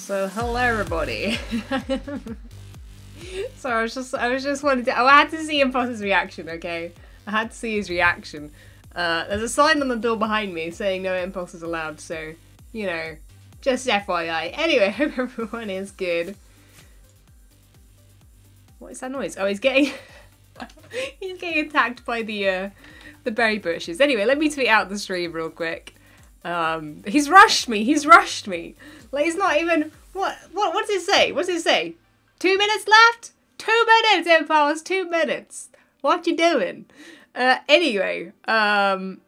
So hello everybody. so I was just I was just wanting to oh, I had to see Imposter's reaction, okay? I had to see his reaction. Uh, there's a sign on the door behind me saying no imposters allowed, so you know, just FYI. Anyway, hope everyone is good. What is that noise? Oh, he's getting he's getting attacked by the uh, the berry bushes. Anyway, let me tweet out the stream real quick. Um, he's rushed me. He's rushed me. Like he's not even. What? What? What does it say? What does it say? Two minutes left. Two minutes, Impulse. Two minutes. What you doing? Uh, anyway, um,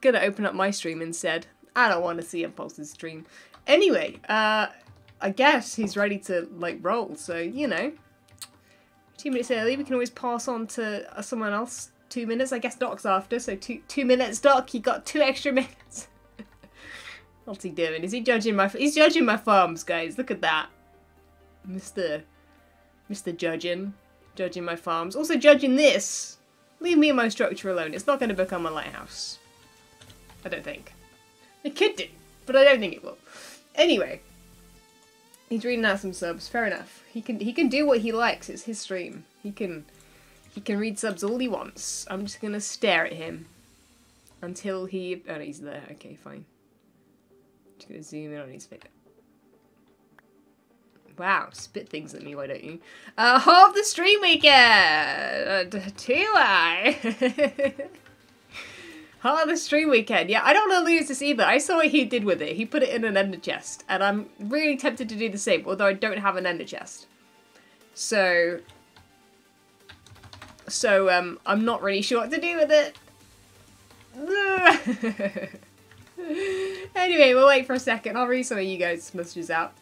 gonna open up my stream instead. I don't want to see Impulse's stream. Anyway, uh, I guess he's ready to like roll. So you know, two minutes early. We can always pass on to uh, someone else. Two minutes. I guess Doc's after. So two two minutes, Doc. You got two extra minutes. What's he doing? Is he judging my? He's judging my farms, guys. Look at that, Mister, Mister Judging, judging my farms. Also judging this. Leave me and my structure alone. It's not going to become a lighthouse. I don't think. It could do, but I don't think it will. Anyway, he's reading out some subs. Fair enough. He can he can do what he likes. It's his stream. He can he can read subs all he wants. I'm just gonna stare at him until he. Oh, he's there. Okay, fine. Just gonna zoom in on his face. Wow, spit things at me, why don't you? Uh, half the stream weekend! Uh, too high! half the stream weekend. Yeah, I don't want to lose this either. I saw what he did with it. He put it in an ender chest, and I'm really tempted to do the same, although I don't have an ender chest. So... So, um, I'm not really sure what to do with it. anyway, we'll wait for a second. I'll read some of you guys' messages out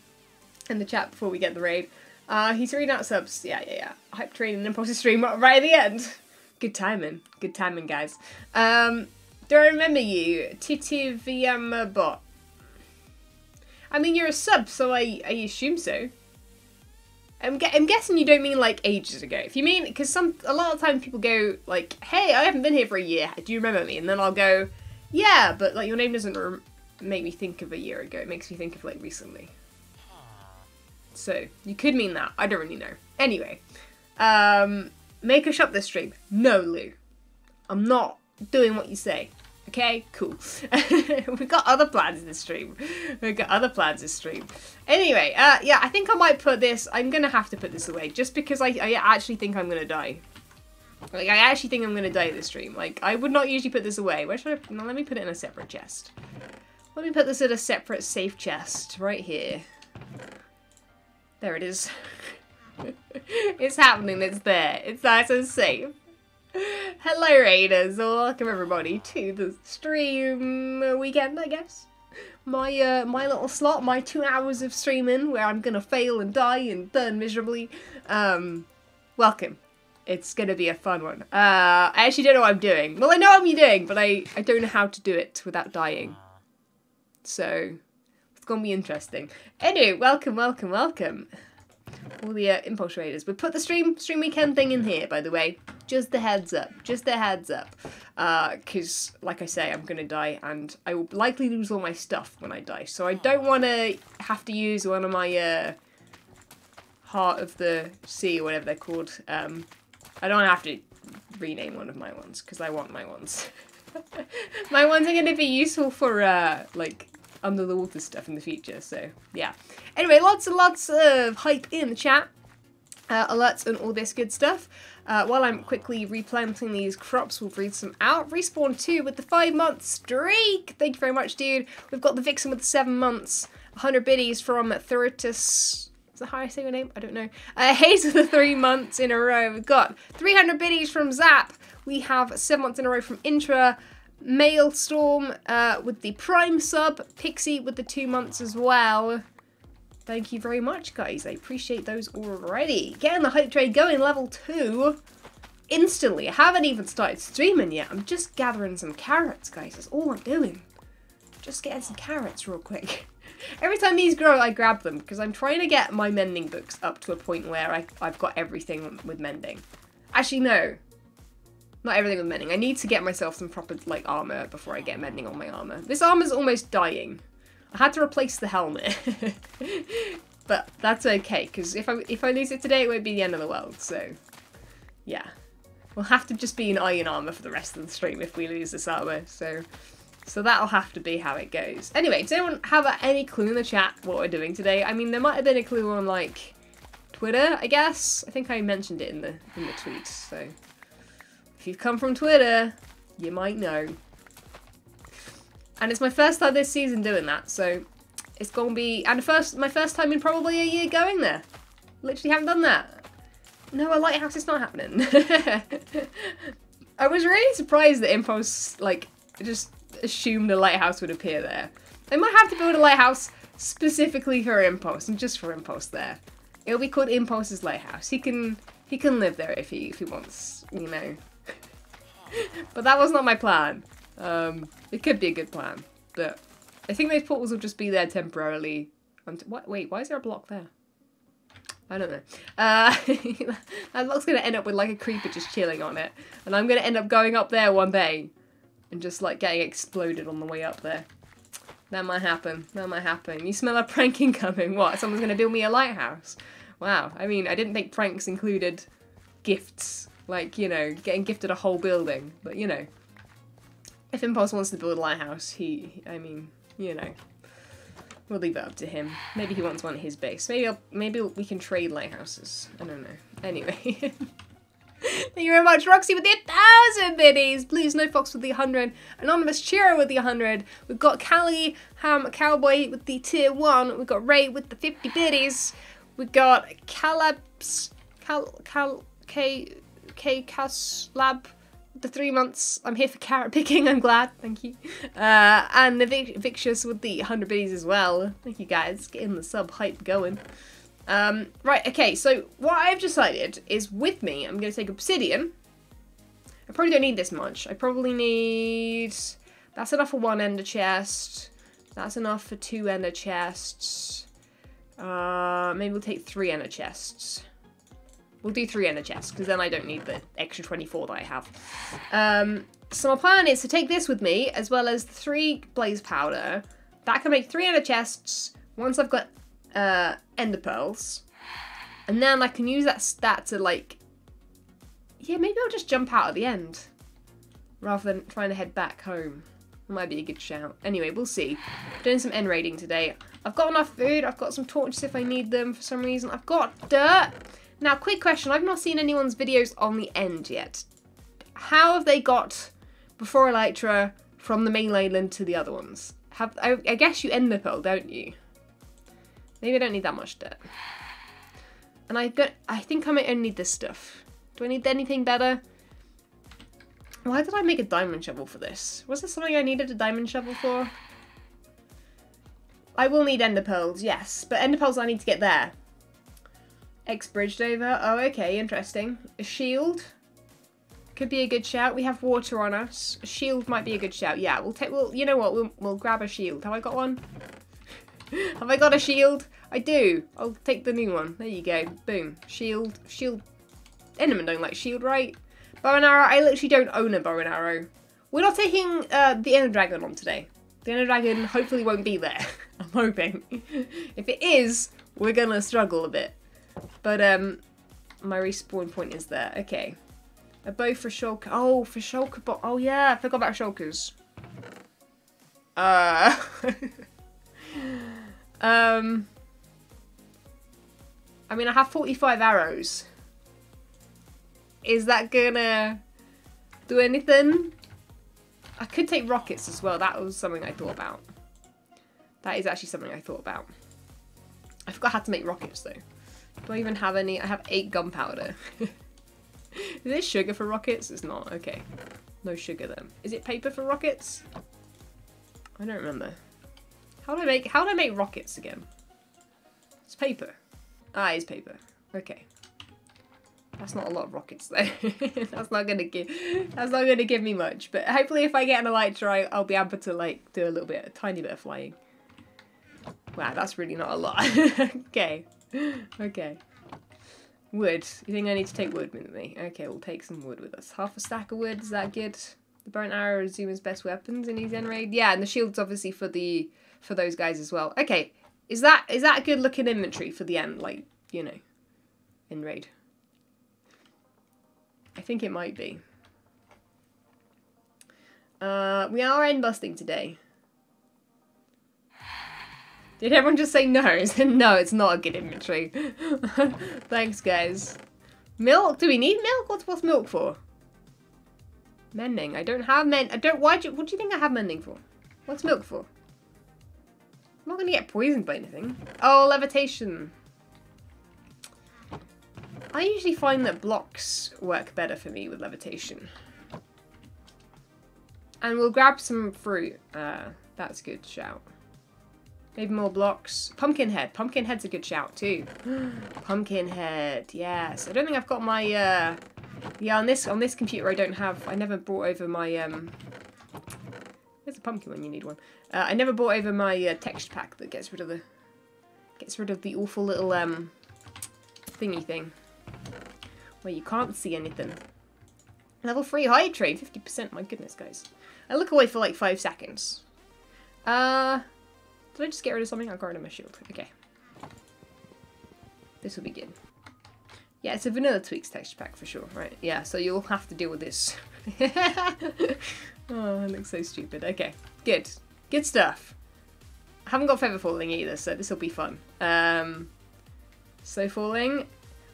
in the chat before we get the raid. Uh, he's reading out subs. Yeah, yeah, yeah. Hype train and imposter stream right at the end. Good timing. Good timing, guys. Um, do I remember you? TTVM bot. I mean, you're a sub, so I, I assume so. I'm, I'm guessing you don't mean like ages ago. If you mean, because some a lot of times people go like, "Hey, I haven't been here for a year. Do you remember me?" And then I'll go, "Yeah," but like your name doesn't make me think of a year ago. It makes me think of like recently. So you could mean that. I don't really know. Anyway, um, make a shop this stream. No, Lou. I'm not doing what you say. Okay, cool. We've got other plans in this stream. We've got other plans this stream. Anyway, uh, yeah, I think I might put this. I'm gonna have to put this away just because I, I actually think I'm gonna die. Like, I actually think I'm gonna die this stream. Like, I would not usually put this away. Where should I? No, let me put it in a separate chest. Let me put this in a separate safe chest right here. There it is. it's happening, it's there. It's nice and safe. Hello Raiders, welcome everybody to the stream weekend, I guess. My uh, my little slot, my two hours of streaming where I'm gonna fail and die and burn miserably. Um, welcome. It's gonna be a fun one. Uh, I actually don't know what I'm doing. Well, I know what I'm doing, but I, I don't know how to do it without dying. So, it's gonna be interesting. Anyway, welcome, welcome, welcome. All the uh, impulse raiders. We put the stream stream weekend thing in here, by the way. Just a heads up. Just a heads up. Because, uh, like I say, I'm gonna die, and I will likely lose all my stuff when I die. So I don't want to have to use one of my uh, Heart of the Sea, or whatever they're called. Um, I don't have to rename one of my ones, because I want my ones. my ones are going to be useful for, uh, like, under the water stuff in the future. So yeah. Anyway, lots and lots of hype in the chat. Uh, alerts and all this good stuff. Uh, while I'm quickly replanting these crops, we'll read some out. Respawn 2 with the 5 month streak! Thank you very much, dude. We've got the Vixen with the 7 months. 100 biddies from Thuritus. Is that how I say your name? I don't know. Uh, Hayes with the 3 months in a row. We've got 300 biddies from Zap. We have 7 months in a row from Intra. Mailstorm uh, with the Prime sub, Pixie with the two months as well. Thank you very much, guys. I appreciate those already. Getting the hype trade going, level two. Instantly. I haven't even started streaming yet. I'm just gathering some carrots, guys. That's all I'm doing. Just getting some carrots real quick. Every time these grow, I grab them because I'm trying to get my mending books up to a point where I, I've got everything with mending. Actually, no. Not everything with mending. I need to get myself some proper, like, armor before I get mending on my armor. This armor's almost dying. I had to replace the helmet. but that's okay because if I if I lose it today, it won't be the end of the world. So, yeah, we'll have to just be in iron armor for the rest of the stream if we lose this armor. So, so that'll have to be how it goes. Anyway, does anyone have any clue in the chat what we're doing today? I mean, there might have been a clue on like Twitter, I guess. I think I mentioned it in the in the tweets. So, if you've come from Twitter, you might know. And it's my first time this season doing that, so it's gonna be and first my first time in probably a year going there. Literally haven't done that. No, a lighthouse is not happening. I was really surprised that Impulse like just assumed a lighthouse would appear there. They might have to build a lighthouse specifically for Impulse and just for Impulse there. It'll be called Impulse's Lighthouse. He can he can live there if he if he wants, you know. but that was not my plan. Um, it could be a good plan, but I think those portals will just be there temporarily. What? Wait, why is there a block there? I don't know. Uh, that block's gonna end up with like a creeper just chilling on it, and I'm gonna end up going up there one day, and just like getting exploded on the way up there. That might happen. That might happen. You smell a pranking coming. What? Someone's gonna build me a lighthouse. Wow. I mean, I didn't think pranks included gifts, like you know, getting gifted a whole building. But you know, if Impulse wants to build a lighthouse, he, I mean, you know, we'll leave it up to him. Maybe he wants one at his base. Maybe I'll, maybe we can trade lighthouses. I don't know. Anyway. Thank you very much, Roxy with the 1,000 biddies. Please, no Fox with the 100. Anonymous Cheer with the 100. We've got Callie Ham Cowboy with the tier 1. We've got Ray with the 50 biddies. We've got Calabs, Cal, Cal, K, K, Caslab the three months. I'm here for carrot picking. I'm glad. Thank you. Uh, and the Vic with the 100 biddies as well. Thank you guys. Getting the sub hype going. Um, right, okay, so what I've decided is with me, I'm going to take obsidian. I probably don't need this much. I probably need... That's enough for one ender chest. That's enough for two ender chests. Uh, maybe we'll take three ender chests. We'll do three ender chests, because then I don't need the extra 24 that I have. Um, so my plan is to take this with me, as well as three blaze powder. That can make three ender chests. Once I've got uh, ender pearls. And then I can use that stat to like... Yeah, maybe I'll just jump out at the end. Rather than trying to head back home. Might be a good shout. Anyway, we'll see. Doing some end raiding today. I've got enough food. I've got some torches if I need them for some reason. I've got dirt. Now, quick question. I've not seen anyone's videos on the end yet. How have they got before Elytra from the main island to the other ones? Have I, I guess you end the pearl, don't you? Maybe I don't need that much dirt. And I got, I think I might only need this stuff. Do I need anything better? Why did I make a diamond shovel for this? Was this something I needed a diamond shovel for? I will need ender pearls, yes. But ender pearls I need to get there. X bridged over. Oh, okay, interesting. A shield. Could be a good shout. We have water on us. A shield might be a good shout. Yeah, we'll take, well, you know what? We'll, we'll grab a shield. Have I got one? have I got a shield? I do. I'll take the new one. There you go. Boom. Shield. Shield. Endermen don't like shield, right? Bow and arrow. I literally don't own a bow and arrow. We're not taking uh, the Ender Dragon on today. The Ender Dragon hopefully won't be there. I'm hoping. if it is, we're gonna struggle a bit. But um, my respawn point is there. Okay. A bow for shulker. Oh, for shulker. But oh yeah, I forgot about shulkers. Uh. Um. I mean, I have 45 arrows. Is that gonna do anything? I could take rockets as well. That was something I thought about. That is actually something I thought about. I forgot how to make rockets though. Do I even have any? I have eight gunpowder. is this sugar for rockets? It's not. Okay. No sugar then. Is it paper for rockets? I don't remember. How do I make how do I make rockets again? It's paper. Ah, it's paper. Okay. That's not a lot of rockets though. that's not gonna give that's not gonna give me much. But hopefully if I get an elytra I'll be able to like do a little bit a tiny bit of flying. Wow, that's really not a lot. okay. Okay. Wood. You think I need to take wood with me? Okay, we'll take some wood with us. Half a stack of wood, is that good? The burnt arrow is Zuma's best weapons in his end raid. Yeah, and the shield's obviously for the for those guys as well. Okay, Is that is that a good looking inventory for the end? Like, you know, in raid. I think it might be. Uh, we are end busting today. Did everyone just say no? no, it's not a good inventory. Thanks, guys. Milk? Do we need milk? What's what's milk for? Mending. I don't have men. I don't. Why? Do, you, what do you think I have mending for? What's milk for? I'm not gonna get poisoned by anything. Oh, levitation. I usually find that blocks work better for me with levitation. And we'll grab some fruit. Uh, that's a good shout. Maybe more blocks. Pumpkin head. Pumpkin head's a good shout too. Pumpkinhead. Yes. I don't think I've got my. Uh... Yeah, on this on this computer I don't have. I never brought over my. Um... There's a pumpkin when you need one. Uh, I never bought over my uh, texture pack that gets rid of the gets rid of the awful little um thingy thing where you can't see anything. Level 3 high trade, 50%, my goodness guys. I look away for like 5 seconds. Uh, did I just get rid of something? I got rid of my shield. Okay. This will be good. Yeah, it's a vanilla tweaks texture pack for sure, right? Yeah, so you'll have to deal with this. oh, it looks so stupid. Okay, good. Good stuff. I haven't got feather falling either, so this will be fun. Um, slow falling.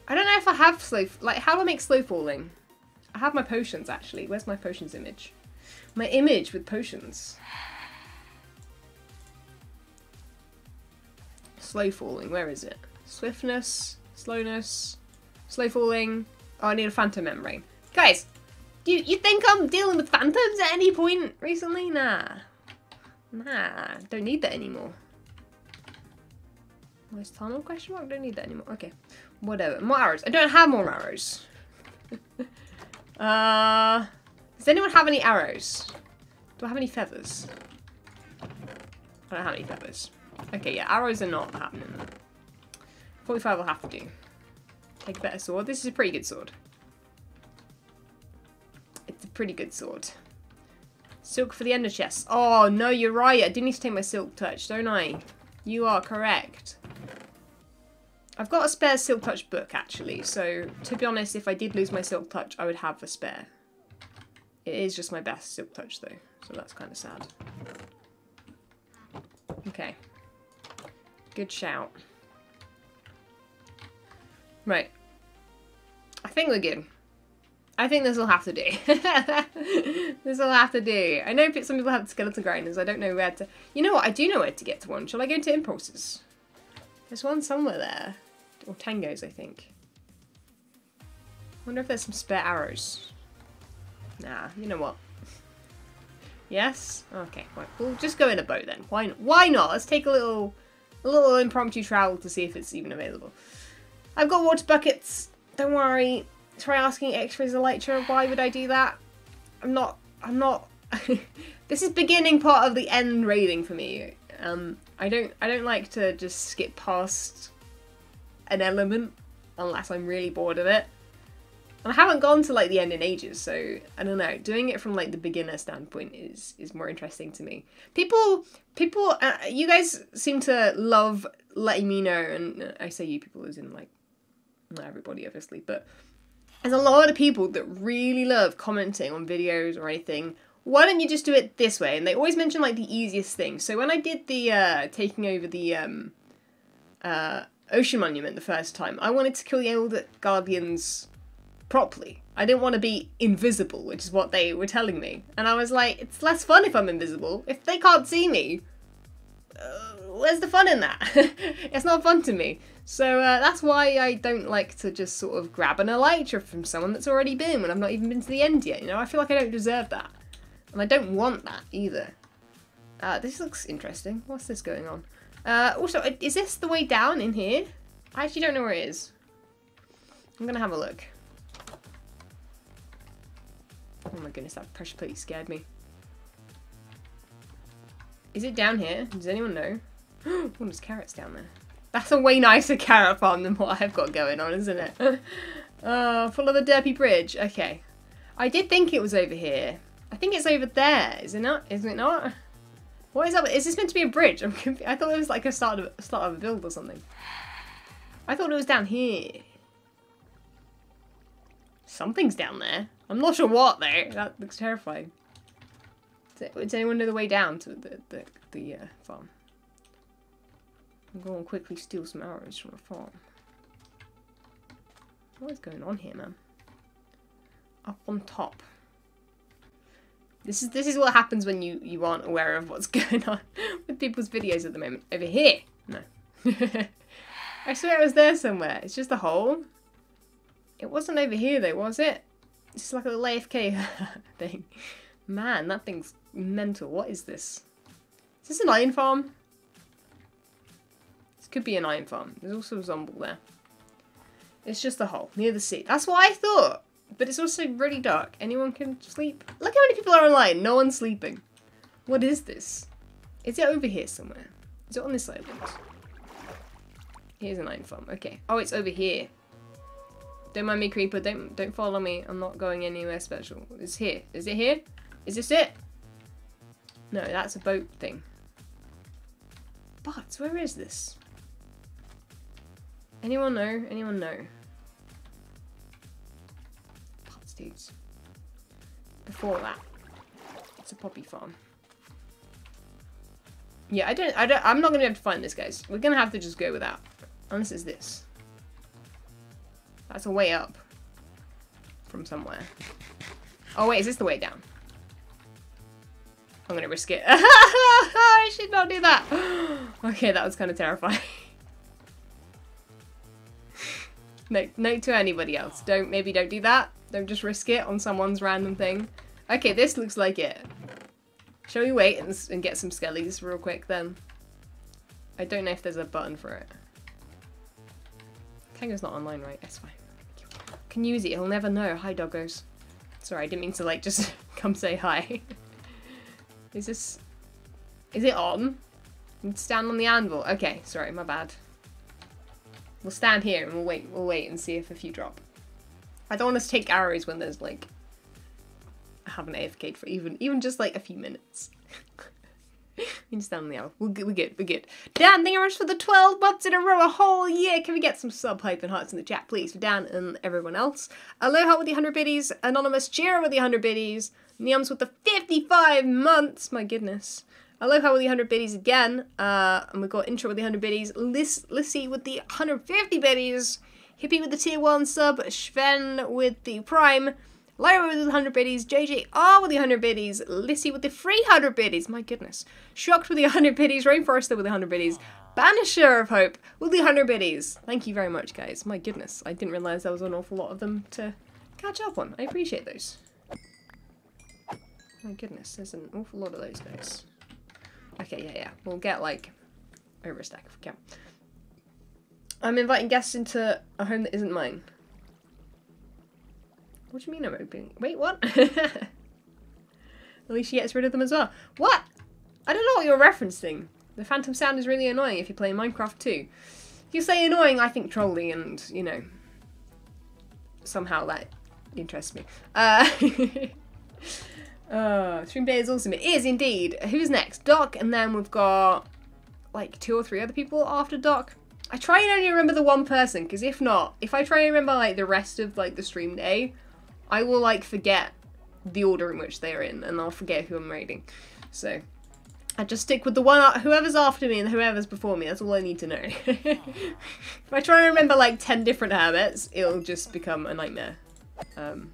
I don't know if I have slow... Like, how do I make slow falling? I have my potions, actually. Where's my potions image? My image with potions. Slow falling. Where is it? Swiftness. Slowness. Slow falling. Oh, I need a phantom membrane. Guys, do you, you think I'm dealing with phantoms at any point recently? Nah. Nah, don't need that anymore. Where's tunnel question mark? Don't need that anymore. Okay. Whatever. More arrows. I don't have more arrows. uh, does anyone have any arrows? Do I have any feathers? I don't have any feathers. Okay, yeah, arrows are not happening. 45 will have to do. Take a better sword. This is a pretty good sword. A pretty good sword. Silk for the ender chest. Oh, no, you're right. I do need to take my silk touch, don't I? You are correct. I've got a spare silk touch book, actually. So, to be honest, if I did lose my silk touch, I would have a spare. It is just my best silk touch, though. So that's kind of sad. Okay. Good shout. Right. I think we're good. I think this will have to do. this will have to do. I know some people have skeleton grinders. I don't know where to... You know what? I do know where to get to one. Shall I go into impulses? There's one somewhere there. Or tangos, I think. wonder if there's some spare arrows. Nah, you know what? yes? Okay, right. We'll just go in a boat then. Why not? Why not? Let's take a little, a little impromptu travel to see if it's even available. I've got water buckets. Don't worry try asking X-rays Elytra. Why would I do that? I'm not. I'm not. this is beginning part of the end rating for me. Um, I don't. I don't like to just skip past an element unless I'm really bored of it. And I haven't gone to like the end in ages, so I don't know. Doing it from like the beginner standpoint is is more interesting to me. People, people, uh, you guys seem to love letting me know, and I say you people as in like not everybody, obviously, but there's a lot of people that really love commenting on videos or anything. Why don't you just do it this way? And they always mention like the easiest thing. So when I did the uh, taking over the um, uh, Ocean Monument the first time, I wanted to kill the Elder Guardians properly. I didn't want to be invisible, which is what they were telling me. And I was like, it's less fun if I'm invisible. If they can't see me, uh, where's the fun in that? it's not fun to me. So uh, that's why I don't like to just sort of grab an elytra from someone that's already been when I've not even been to the end yet. You know, I feel like I don't deserve that. And I don't want that either. Uh, this looks interesting. What's this going on? Uh, also, is this the way down in here? I actually don't know where it is. I'm gonna have a look. Oh my goodness, that pressure plate scared me. Is it down here? Does anyone know? oh, there's carrots down there. That's a way nicer carrot farm than what I've got going on, isn't it? oh, full of the Derpy Bridge. Okay. I did think it was over here. I think it's over there, is it not? Isn't it not? What is up? Is this meant to be a bridge? I'm conf- I thought it was like a start of start of a build or something. I thought it was down here. Something's down there. I'm not sure what though. That looks terrifying. Does, does anyone know the way down to the the, the uh, farm? I'm going to quickly steal some arrows from a farm. What is going on here, man? Up on top. This is this is what happens when you you aren't aware of what's going on with people's videos at the moment. Over here, no. I swear it was there somewhere. It's just a hole. It wasn't over here though, was it? It's like a little AFK thing. Man, that thing's mental. What is this? Is this an iron farm? This could be an iron farm. There's also a zomble there. It's just a hole near the sea. That's what I thought. But it's also really dark. Anyone can sleep. Look how many people are online. No one's sleeping. What is this? Is it over here somewhere? Is it on this island? Here's an iron farm. Okay. Oh, it's over here. Don't mind me, creeper. Don't don't follow me. I'm not going anywhere special. It's here. Is it here? Is this it? No, that's a boat thing. But where is this? Anyone know? Anyone know? Dudes. Before that, it's a poppy farm. Yeah, I don't, I don't, I'm not gonna be able to find this, guys. We're gonna have to just go without. Unless it's this. That's a way up. From somewhere. Oh wait, is this the way down? I'm gonna risk it. I should not do that. okay, that was kind of terrifying. note to anybody else. Don't, maybe don't do that. Don't just risk it on someone's random thing. Okay, this looks like it. Shall we wait and, and get some skellies real quick then? I don't know if there's a button for it. Tango's not online, right? That's fine. Can use it, he'll never know. Hi, doggos. Sorry, I didn't mean to, like, just come say hi. is this... Is it on? Stand on the anvil. Okay, sorry, my bad. We'll stand here and we'll wait. We'll wait and see if a few drop. I don't want us to take arrows when there's, like... I have an AFK'd for even, even just, like, a few minutes. we just stand on the owl. We're good, we're good, we're good. Dan, thank you very much for the 12 months in a row, a whole year. Can we get some sub hype and hearts in the chat, please, for Dan and everyone else? Aloha with the 100 biddies, Anonymous Cheer with the 100 biddies, Neums with the 55 months, my goodness. Aloha with the 100 biddies again, uh, and we've got Intro with the 100 biddies, Liss Lissy with the 150 biddies, Hippie with the tier 1 sub, Sven with the prime, Lyra with the 100 biddies, JJR with the 100 biddies, Lissy with the 300 biddies, my goodness. Shocked with the 100 biddies, Rainforester with the 100 biddies, Banisher of Hope with the 100 biddies. Thank you very much, guys. My goodness, I didn't realise there was an awful lot of them to catch up on. I appreciate those. My goodness, there's an awful lot of those guys. Okay, yeah, yeah. We'll get, like, over a stack if we can. I'm inviting guests into a home that isn't mine. What do you mean I'm opening? Wait, what? At least she gets rid of them as well. What? I don't know what you're referencing. The phantom sound is really annoying if you're playing Minecraft too. If you say annoying, I think trolly and, you know, somehow that interests me. Uh, uh, Stream Day is awesome. It is indeed. Who's next? Doc, and then we've got like two or three other people after Doc. I try and only remember the one person, because if not, if I try and remember like the rest of like the stream day, I will like forget the order in which they're in, and I'll forget who I'm raiding. So I just stick with the one, whoever's after me and whoever's before me. That's all I need to know. if I try and remember like ten different habits, it'll just become a nightmare. Um,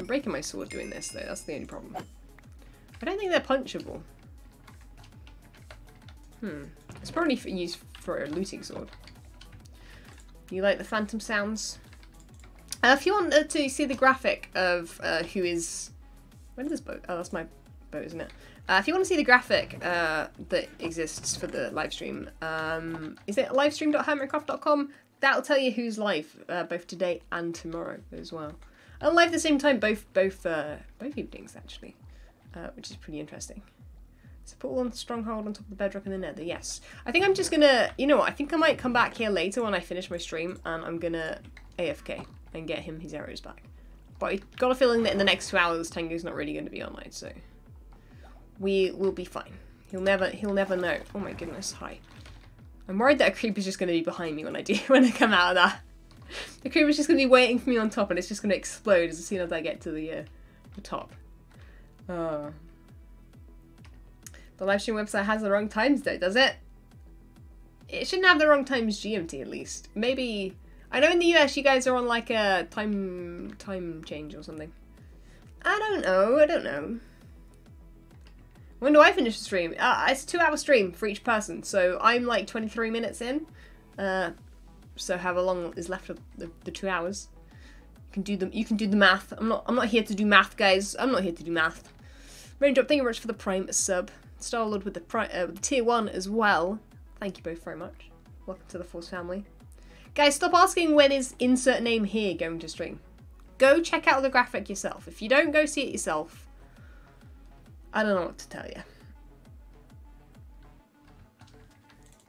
I'm breaking my sword doing this though. That's the only problem. I don't think they're punchable. Hmm. It's probably used for a looting sword. You like the phantom sounds? Uh, if you want uh, to see the graphic of uh, who is... When is this boat? Oh, that's my boat, isn't it? Uh, if you want to see the graphic uh, that exists for the live stream, um, is it livestream.hermitcraft.com? That'll tell you who's live, uh, both today and tomorrow as well. And live at the same time, both both uh, both evenings actually, uh, which is pretty interesting. So put one stronghold on top of the bedrock in the nether. Yes, I think I'm just gonna. You know what? I think I might come back here later when I finish my stream, and I'm gonna AFK and get him his arrows back. But I got a feeling that in the next two hours, Tango's not really going to be online, so We will be fine. He'll never he'll never know. Oh my goodness, hi. I'm worried that a creeper's just gonna be behind me when I do when I come out of that. The cream is just gonna be waiting for me on top and it's just gonna explode as soon as I get to the uh, the top. Uh. The livestream website has the wrong times though, does it? It shouldn't have the wrong times GMT at least. Maybe I know in the US you guys are on like a time time change or something. I don't know. I don't know. When do I finish the stream? Uh, it's a two hour stream for each person, so I'm like 23 minutes in. Uh, so however long is left of the, the two hours. You can do the you can do the math. I'm not I'm not here to do math, guys. I'm not here to do math. Raindrop, thank you very much for the prime sub. Starlord with the pri uh, with tier one as well. Thank you both very much. Welcome to the False family. Guys, stop asking when is insert name here going to stream. Go check out the graphic yourself. If you don't go see it yourself, I don't know what to tell you.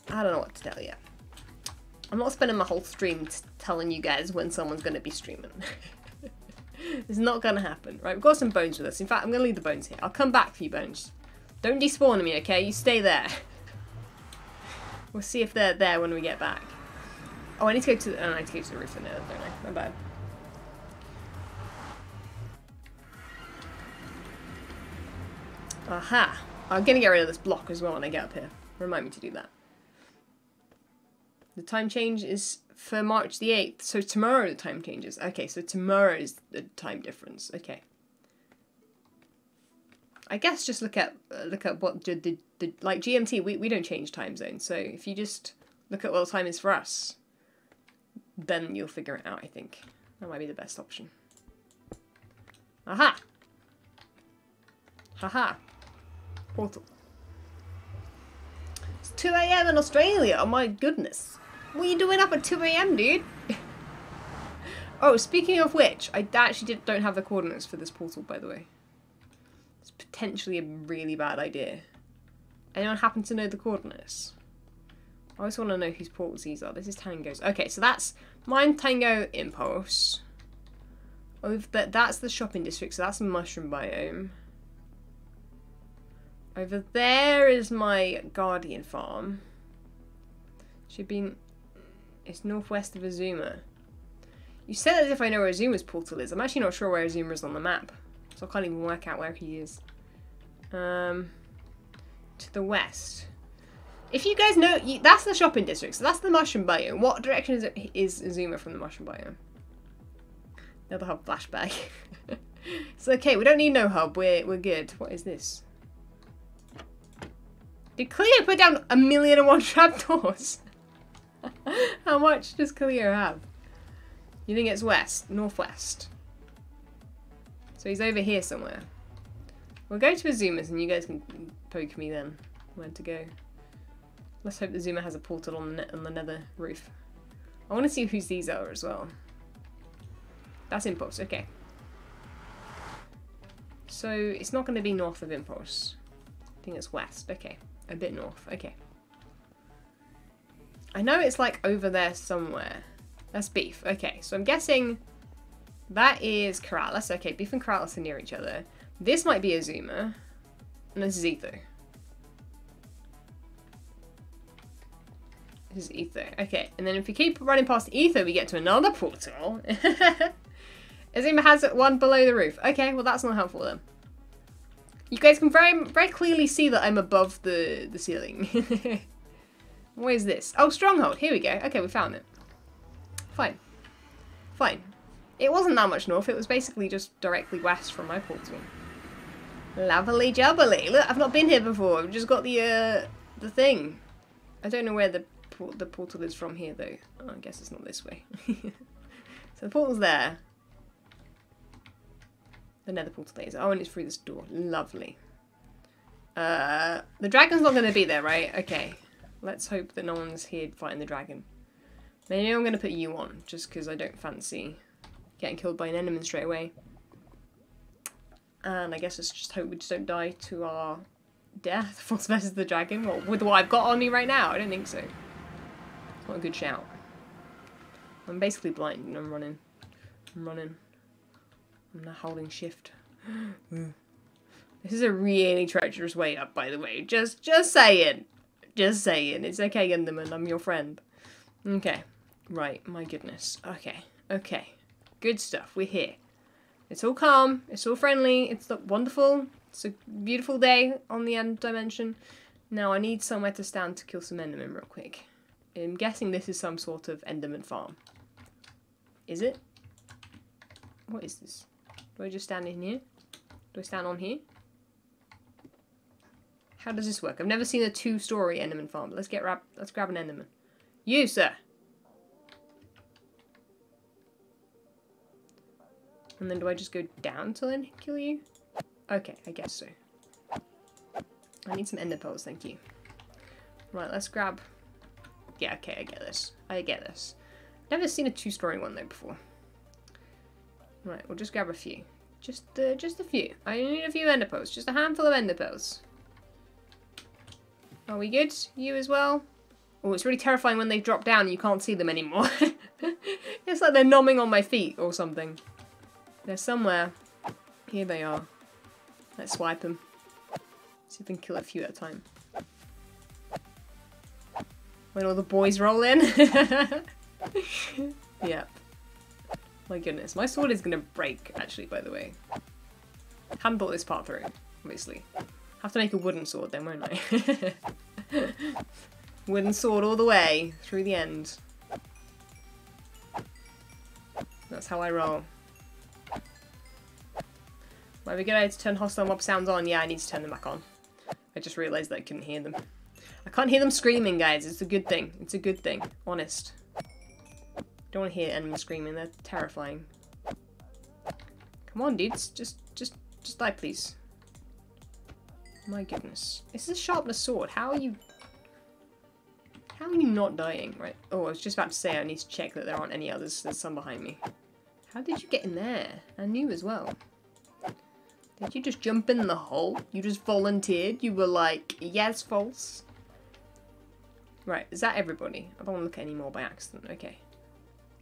I don't know what to tell you. I'm not spending my whole stream telling you guys when someone's going to be streaming. it's not going to happen. Right, we've got some bones with us. In fact, I'm going to leave the bones here. I'll come back for you, bones. Don't despawn me, okay? You stay there. we'll see if they're there when we get back. Oh, I need to go to the, oh, I need to go to the roof in there, don't I? My bad. Aha! I'm gonna get rid of this block as well when I get up here. Remind me to do that. The time change is for March the 8th, so tomorrow the time changes. Okay, so tomorrow is the time difference. Okay. I guess just look at uh, look at what the, the, the like GMT. We we don't change time zones, so if you just look at what the time is for us, then you'll figure it out. I think that might be the best option. Aha! Haha! Portal. It's 2 a.m. in Australia. Oh my goodness. What are you doing up at 2 a.m., dude? oh, speaking of which, I actually did, don't have the coordinates for this portal, by the way. It's potentially a really bad idea. Anyone happen to know the coordinates? I always want to know whose portals these are. This is Tango's. Okay, so that's Mind Tango Impulse. Over oh, that's the shopping district, so that's a mushroom biome. Over there is my guardian farm. She'd be... It's northwest of Xisuma. You said as if I know where Xisuma's portal is. I'm actually not sure where Xisuma is on the map. So I can't even work out where he is. Um, to the west. If you guys know, you, that's the shopping district, so that's the mushroom biome. What direction is, it, is Xisuma from the mushroom biome? Another hub flashback. it's okay, we don't need no hub, we're, we're good. What is this? Did Cleo put down a million and one trapdoors? How much does Cleo have? You think it's west? Northwest. So he's over here somewhere. We'll go to Xisuma's and you guys can poke me then. Where to go. Let's hope the Zuma has a portal on the, on the nether roof. I want to see whose these are as well. That's Impulse, okay. So it's not going to be north of Impulse. I think it's west, okay. A bit north, okay. I know it's like over there somewhere. That's beef, okay. So I'm guessing that is Keralis. Okay, beef and Keralis are near each other. This might be Xisuma. And this is Etho. This is Etho. Okay, and then if we keep running past Etho, we get to another portal. Xisuma has one below the roof. Okay, well that's not helpful then. You guys can very very clearly see that I'm above the, the ceiling. Where's this? Oh, Stronghold. Here we go. Okay, we found it. Fine. Fine. It wasn't that much north. It was basically just directly west from my portal. Lovely jubbly. Look, I've not been here before. I've just got the, uh, the thing. I don't know where the the portal is from here, though. Oh, I guess it's not this way. so the portal's there. The nether portal there is. Oh, and it's through this door. Lovely. Uh, the dragon's not going to be there, right? Okay. Let's hope that no one's here fighting the dragon. Maybe I'm going to put you on, just because I don't fancy getting killed by an enemy straight away. And I guess let's just hope we just don't die to our death. False versus the dragon. Well, with what I've got on me right now, I don't think so. It's not a good shout. I'm basically blind and I'm running. I'm running. I'm not holding shift. Mm. This is a really treacherous way up, by the way. Just, just saying. Just saying. It's okay, Enderman. I'm your friend. Okay. Right. My goodness. Okay. Okay. Good stuff. We're here. It's all calm. It's all friendly. It's wonderful. It's a beautiful day on the end dimension. Now I need somewhere to stand to kill some Enderman real quick. I'm guessing this is some sort of Enderman farm. Is it? What is this? Do I just stand in here? Do I stand on here? How does this work? I've never seen a two-story Enderman farm. Let's get rap let's grab an Enderman. You, sir. And then do I just go down to then kill you? Okay, I guess so. I need some ender pearls, thank you. Right, let's grab... Yeah, okay, I get this. I get this. Never seen a two-story one though before. Right, we'll just grab a few. Just, uh, just a few. I need a few ender pearls. Just a handful of ender pearls. Are we good? You as well? Oh, it's really terrifying when they drop down and you can't see them anymore. it's like they're nomming on my feet or something. They're somewhere. Here they are. Let's swipe them. See if we can kill a few at a time. When all the boys roll in. yep. My goodness. My sword is gonna break, actually, by the way. Thought this part through, obviously. Have to make a wooden sword then, won't I? wooden sword all the way, through the end. That's how I roll. Are we going to turn hostile mob sounds on? Yeah, I need to turn them back on. I just realised that I couldn't hear them. I can't hear them screaming, guys. It's a good thing. It's a good thing. Honest. Don't want to hear enemies screaming. They're terrifying. Come on, dudes. Just, just, just die, please. My goodness. This is a sharpness sword. How are you... How are you not dying? Right. Oh, I was just about to say I need to check that there aren't any others. There's some behind me. How did you get in there? And you as well. Did you just jump in the hole? You just volunteered? You were like, yes, false? Right, is that everybody? I don't want to look at any more by accident. Okay.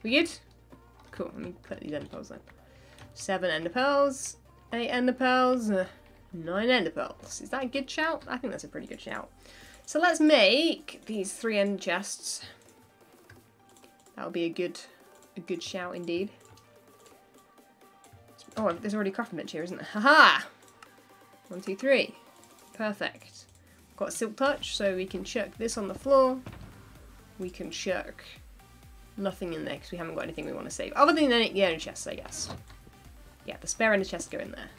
We good? Cool, let me put these ender pearls then. Seven ender pearls, eight ender pearls, uh, nine ender pearls. Is that a good shout? I think that's a pretty good shout. So let's make these three end chests. That'll be a good, a good shout indeed. Oh, there's already a crafting bench here, isn't there? Haha! One, two, three. Perfect. Got silk touch, so we can chuck this on the floor. We can chuck nothing in there because we haven't got anything we want to save. Other than the ender chests, I guess. Yeah, the spare ender chests go in there.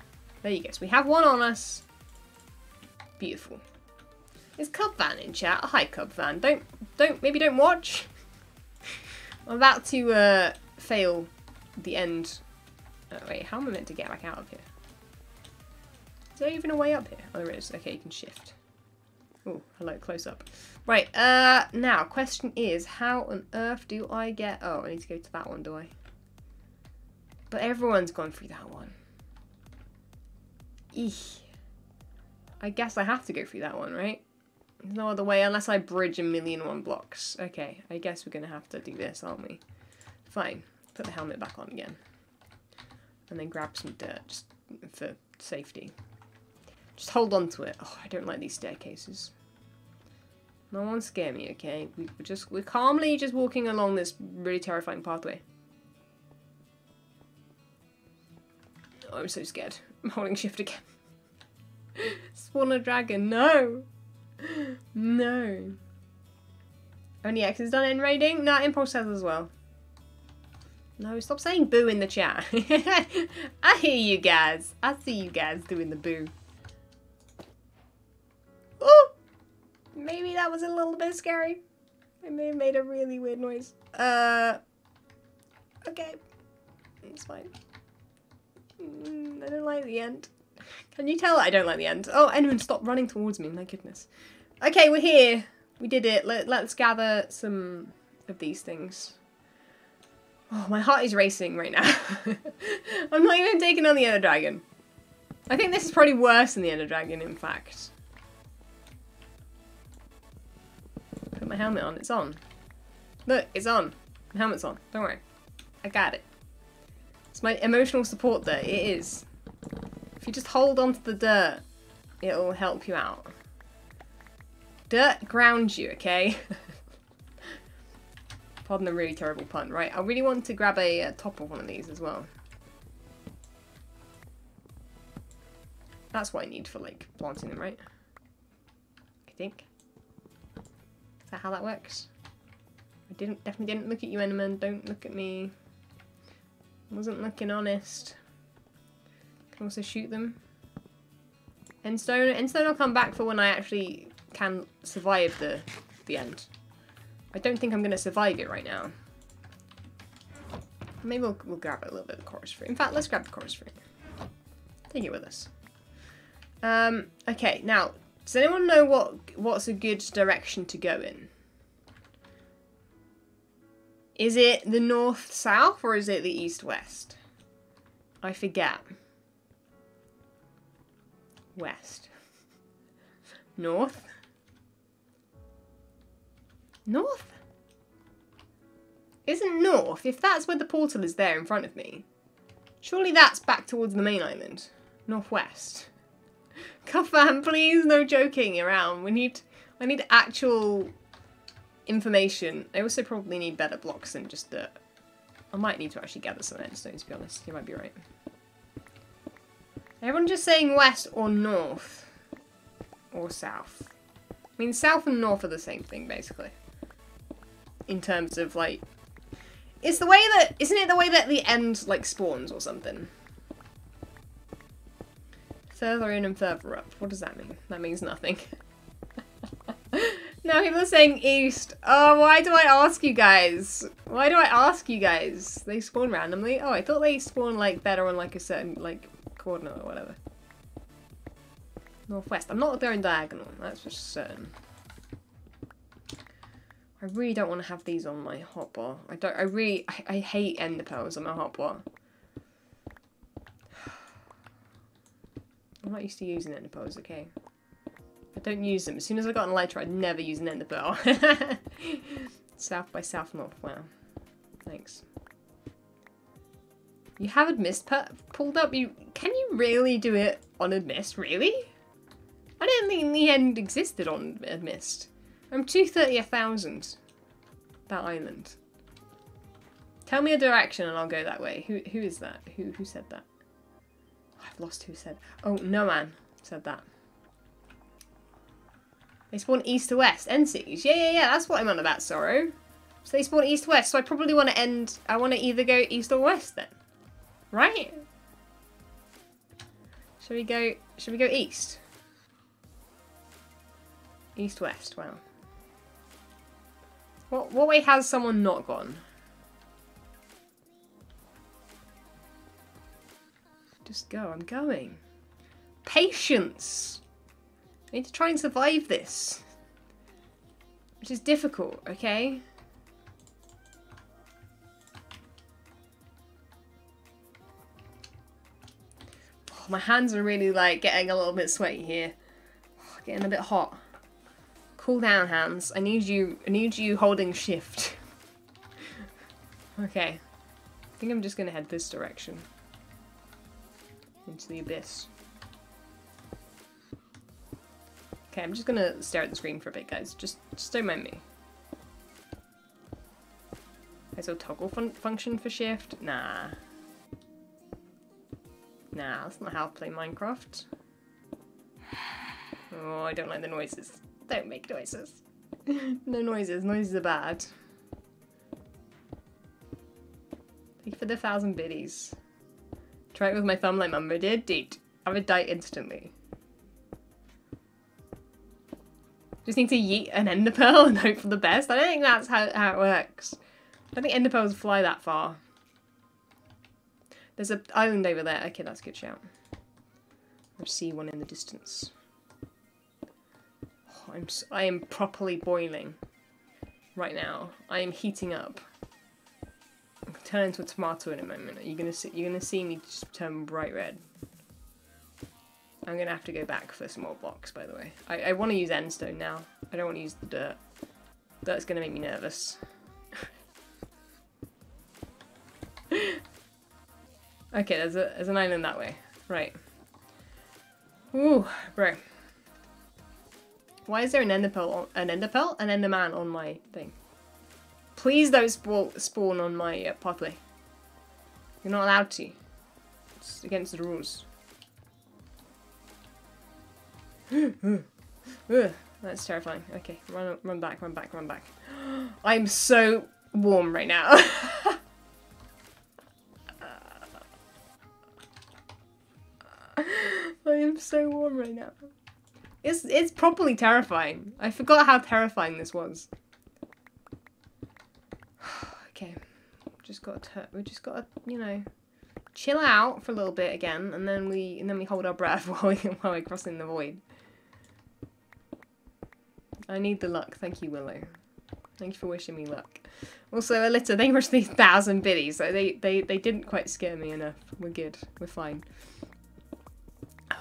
There you go. So we have one on us. Beautiful. Is Cubfan in chat? Hi, Cubfan. Don't, don't, maybe don't watch. I'm about to uh, fail the end Oh, wait, how am I meant to get back out of here? Is there even a way up here? Oh, there is. Okay, you can shift. Oh, hello, close up. Right, uh, now, question is, how on earth do I get... Oh, I need to go to that one, do I? But everyone's gone through that one. Eek. I guess I have to go through that one, right? There's no other way unless I bridge a million one blocks. Okay, I guess we're going to have to do this, aren't we? Fine. Put the helmet back on again and then grab some dirt just for safety. Just hold on to it. Oh, I don't like these staircases. No one scare me, okay? We, are just we're calmly just walking along this really terrifying pathway. Oh, I'm so scared. Holding shift again. Spawn a dragon, no! No. Only X has done in raiding? No, Impulse has as well. No, stop saying boo in the chat. I hear you guys. I see you guys doing the boo. Oh! Maybe that was a little bit scary. It may have made a really weird noise. Uh... Okay. It's fine. Mm, I don't like the end. Can you tell I don't like the end? Oh, anyone stop running towards me. My goodness. Okay, we're here. We did it. Let, let's gather some of these things. Oh, my heart is racing right now. I'm not even taking on the Ender Dragon. I think this is probably worse than the Ender Dragon, in fact. Put my helmet on. It's on. Look, it's on. My helmet's on. Don't worry. I got it. It's my emotional support there. It is. If you just hold on to the dirt it'll help you out. Dirt grounds you, okay? Pardon the really terrible pun. Right, I really want to grab a, a top of one of these as well. That's what I need for, like, planting them, right? I think. Is that how that works? I didn't definitely didn't look at you, Enderman. Don't look at me. Wasn't looking honest. Can also shoot them. Endstone. Endstone will come back for when I actually can survive the the end. I don't think I'm going to survive it right now. Maybe we'll, we'll grab a little bit of chorus fruit. In fact, let's grab the chorus fruit. Take it with us. Um, okay, now, does anyone know what what's a good direction to go in? Is it the north-south or is it the east-west? I forget. West. North? North? Isn't north? If that's where the portal is there in front of me, surely that's back towards the main island. Northwest. Cubfan, please, no joking around. We need, I need actual information. I also probably need better blocks than just dirt. I might need to actually gather some endstone, to be honest. You might be right. Everyone just saying west or north? Or south? I mean, south and north are the same thing, basically. In terms of, like... It's the way that... Isn't it the way that the end, like, spawns or something? Further in and further up. What does that mean? That means nothing. now people are saying east. Oh, why do I ask you guys? Why do I ask you guys? They spawn randomly? Oh, I thought they spawn, like, better on, like, a certain, like, coordinate or whatever. Northwest. I'm not going diagonal, that's for certain. I really don't want to have these on my hotbar. I don't. I really. I, I hate ender pearls on my hotbar. I'm not used to using ender pearls. Okay. I don't use them. As soon as I got an elytra, I'd never use an ender pearl. south by south north. Wow. Thanks. You have Amidst pulled up. You can you really do it on Amidst? Really? I didn't think the end existed on a mist. I'm 230 a thousand. That island. Tell me a direction and I'll go that way. Who who is that? Who who said that? I've lost who said. Oh, no man said that. They spawn east to west. NCs. Yeah, yeah, yeah. That's what I'm on about, Sorrow. So they spawn east to west. So I probably want to end. I want to either go east or west then, right? Should we go? Should we go east? East west. Wow. What what way has someone not gone? Just go. I'm going. Patience. I need to try and survive this. Which is difficult, okay? Oh, my hands are really like getting a little bit sweaty here. Oh, getting a bit hot. Cool down, hands. I need you I need you holding shift. okay. I think I'm just gonna head this direction. Into the abyss. Okay, I'm just gonna stare at the screen for a bit, guys. Just, just don't mind me. Okay, so toggle fun function for shift? Nah. Nah, that's not how to play Minecraft. Oh, I don't like the noises. Don't make noises. no noises. Noises are bad. Thank you for the thousand biddies. Try it with my thumb like Mumbo did? Dude, I would die instantly. Just need to yeet an ender pearl and hope for the best. I don't think that's how, how it works. I don't think ender pearls fly that far. There's an island over there. Okay, that's a good shout. I see one in the distance. Oh, I'm I am properly boiling right now. I am heating up. Gonna turn into a tomato in a moment. Are you gonna see? You're gonna see me just turn bright red. I'm gonna have to go back for some more blocks, by the way. I, I want to use endstone now. I don't want to use the dirt. That's gonna make me nervous. okay, there's a there's an island that way. Right. Ooh, bro. Why is there an ender pearl, an ender pearl, and an enderman on my thing? Please don't spawn, on my uh, pathway. You're not allowed to. It's against the rules. That's terrifying. Okay, run, run back, run back, run back. I'm so warm right now. I am so warm right now. It's it's properly terrifying. I forgot how terrifying this was. okay, just got to we just got to you know chill out for a little bit again, and then we and then we hold our breath while we while we're crossing the void. I need the luck. Thank you, Willow. Thank you for wishing me luck. Also, Alita, they rushed these thousand biddies. So they, they, they didn't quite scare me enough. We're good. We're fine.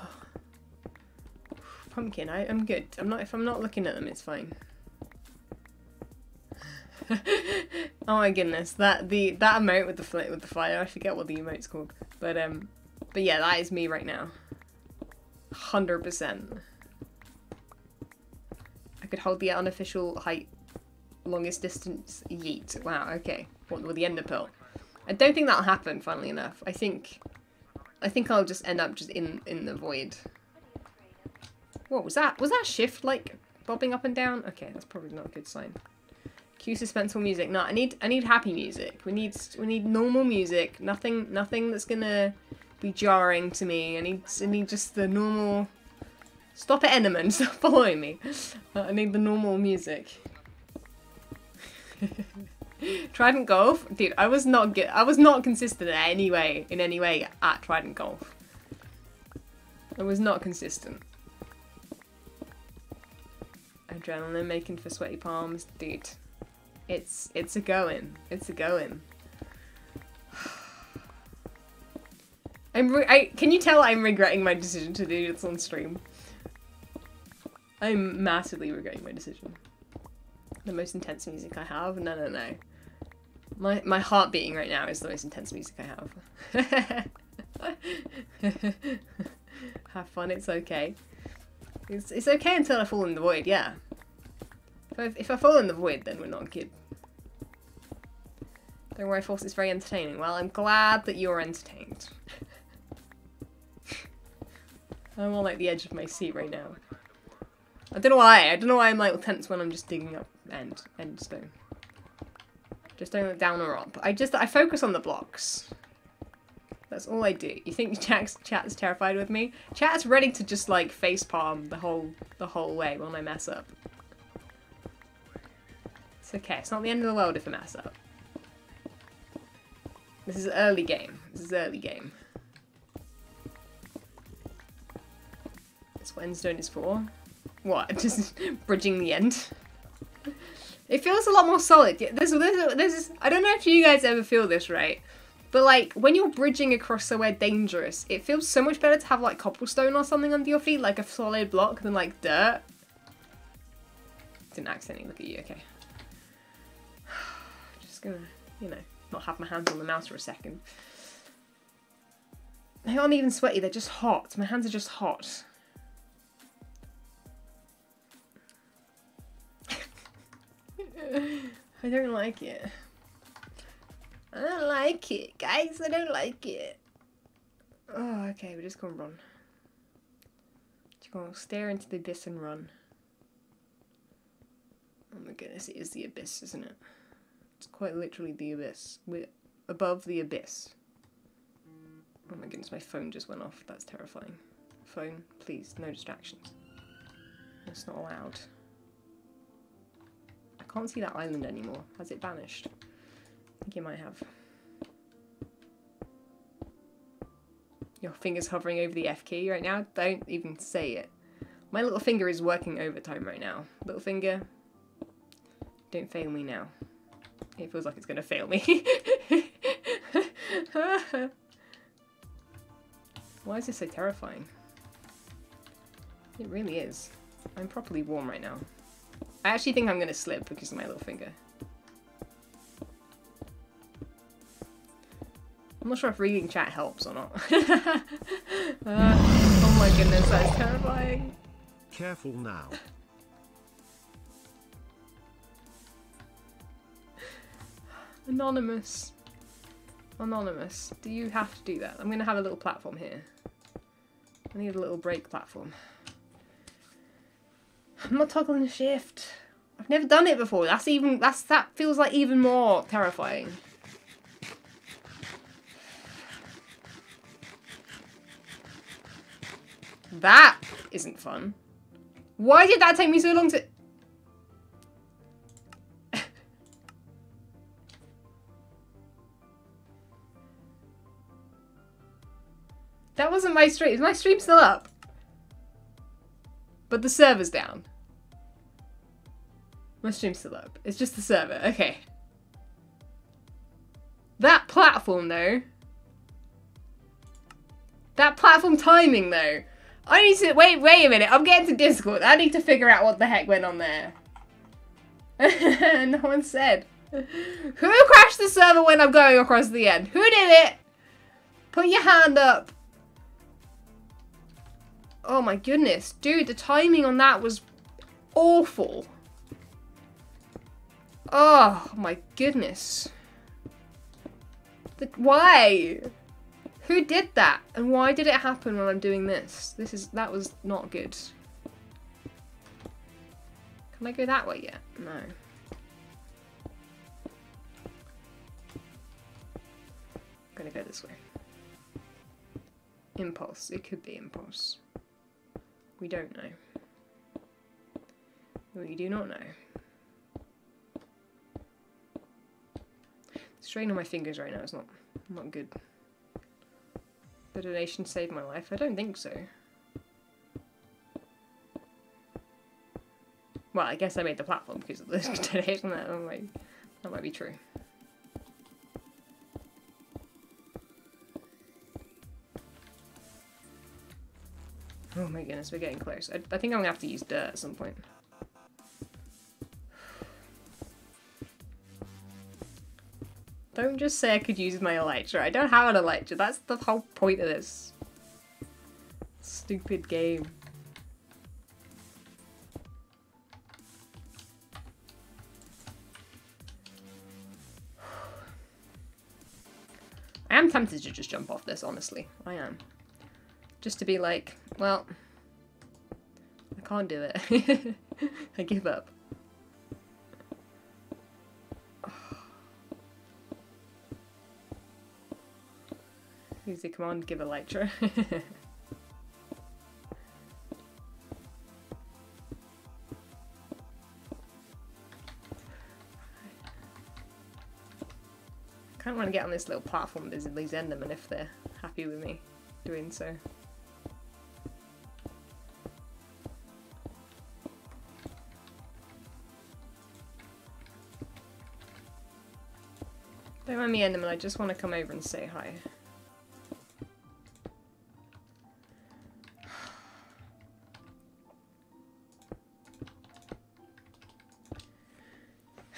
Pumpkin, I, I'm good. I'm not if I'm not looking at them, it's fine. oh my goodness, that the that emote with the with the fire, I forget what the emote's called. But um but yeah, that is me right now. 100% could hold the unofficial height longest distance yeet. Wow, okay. What with the ender pearl? I don't think that'll happen, funnily enough. I think I think I'll just end up just in in the void. What was that? Was that shift like bobbing up and down? Okay, that's probably not a good sign. Cue suspenseful music. No, I need I need happy music. We need we need normal music. Nothing nothing that's gonna be jarring to me. I need I need just the normal Stop it, Enderman. Stop following me. Uh, I need the normal music. Trident Golf? Dude, I was not good. I was not consistent in any way, in any way at Trident Golf. I was not consistent. Adrenaline making for sweaty palms, dude. It's it's a going. It's a going. I'm I can you tell I'm regretting my decision to do this on stream? I'm massively regretting my decision. The most intense music I have? No, no, no. My, my heart beating right now is the most intense music I have. have fun, it's okay. It's, it's okay until I fall in the void, yeah. If I, if I fall in the void, then we're not good. Don't worry, Force, it's very entertaining. Well, I'm glad that you're entertained. I'm on like the edge of my seat right now. I don't know why. I don't know why I'm like tense when I'm just digging up end end stone. Just don't look down or up. I just I focus on the blocks. That's all I do. You think chat's chat's terrified with me? Chat's ready to just like face palm the whole the whole way when I mess up. It's okay. It's not the end of the world if I mess up. This is early game. This is early game. That's what endstone is for. What? Just bridging the end? It feels a lot more solid. This, this is, I don't know if you guys ever feel this, right? But like, when you're bridging across somewhere dangerous, it feels so much better to have like cobblestone or something under your feet, like a solid block, than like dirt. Didn't accidentally look at you, okay. Just gonna, you know, not have my hands on the mouse for a second. They aren't even sweaty, they're just hot. My hands are just hot. I don't like it. I don't like it, guys. I don't like it. Oh, okay. We're just gonna run. Just gonna stare into the abyss and run. Oh my goodness, it is the abyss, isn't it? It's quite literally the abyss. We're above the abyss. Oh my goodness, my phone just went off. That's terrifying. Phone, please, no distractions. That's not allowed can't see that island anymore. Has it vanished? I think it might have. Your finger's hovering over the F key right now? Don't even say it. My little finger is working overtime right now. Little finger, don't fail me now. It feels like it's going to fail me. Why is this so terrifying? It really is. I'm properly warm right now. I actually think I'm going to slip because of my little finger. I'm not sure if reading chat helps or not. uh, oh my goodness, that's terrifying. Careful now. Anonymous. Anonymous, do you have to do that? I'm going to have a little platform here. I need a little break platform. I'm not toggling the shift. I've never done it before. That's even that's that feels like even more terrifying. That isn't fun. Why did that take me so long to... that wasn't my stream. Is my stream still up? But the server's down. My stream's still up. It's just the server. Okay. That platform, though. That platform timing, though. I need to- wait, wait a minute. I'm getting to Discord. I need to figure out what the heck went on there. no one said. Who crashed the server when I'm going across the end? Who did it? Put your hand up. Oh my goodness. Dude, the timing on that was awful. Oh my goodness. The, why? Who did that? And why did it happen when I'm doing this? This is, that was not good. Can I go that way yet? No. I'm gonna go this way. Impulse. It could be impulse. We don't know. We do not know. strain on my fingers right now is not not good. The donation saved my life? I don't think so. Well, I guess I made the platform because of the donation. That might, that might be true. Oh my goodness, we're getting close. I, I think I'm gonna have to use dirt at some point. Don't just say I could use my elytra. I don't have an elytra. That's the whole point of this. Stupid game. I am tempted to just jump off this, honestly. I am. Just to be like, well, I can't do it. I give up. Use the command give elytra. I kind of want to get on this little platform with these Endermen if they're happy with me doing so. Me Enderman, I just want to come over and say hi.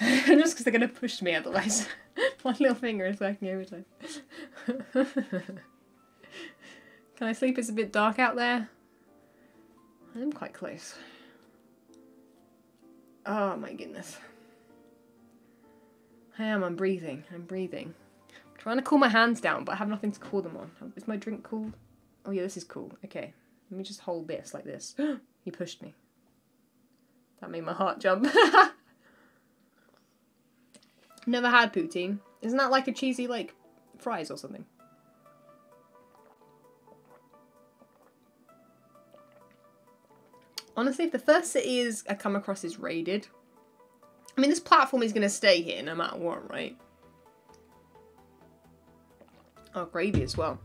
just because they're going to push me otherwise. One little finger is working overtime. Can I sleep? It's a bit dark out there. I'm quite close. Oh my goodness. I am, I'm breathing. I'm breathing. I'm trying to cool my hands down, but I have nothing to cool them on. Is my drink cool? Oh yeah, this is cool. Okay. Let me just hold this like this. he pushed me. That made my heart jump. Never had poutine. Isn't that like a cheesy, like, fries or something? Honestly, if the first city is I come across is raided, I mean, this platform is going to stay here no matter what, right? Oh, gravy as well.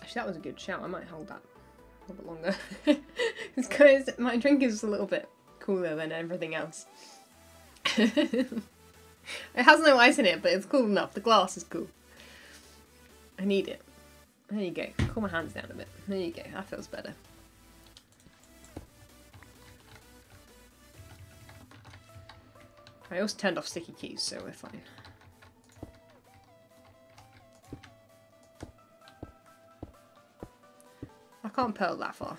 Actually, that was a good shout. I might hold that a little bit longer. because my drink is a little bit cooler than everything else. it has no ice in it, but it's cool enough. The glass is cool. I need it. There you go. Cool my hands down a bit. There you go. That feels better. I also turned off sticky keys, so we're fine. I can't pearl that far.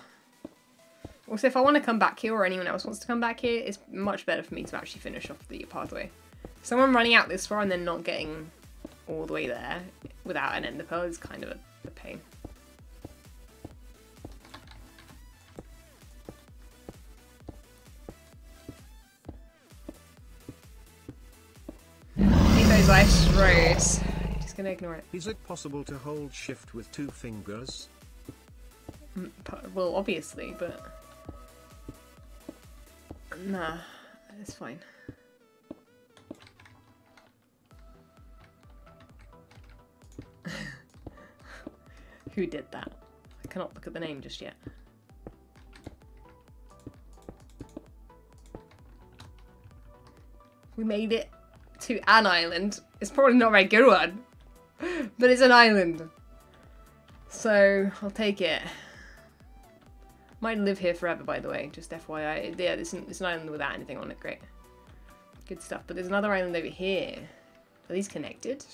Also, if I want to come back here or anyone else wants to come back here, it's much better for me to actually finish off the pathway. Someone running out this far and then not getting all the way there without an ender pearl is kind of a, a pain. Those ice. Just gonna ignore it. Is it possible to hold shift with two fingers? Mm, Well, obviously, but nah, it's fine. Who did that? I cannot look at the name just yet. We made it to an island. It's probably not a very good one, but it's an island. So I'll take it. Might live here forever, by the way, just FYI. Yeah, it's an, it's an island without anything on it. Great. Good stuff. But there's another island over here. Are these connected?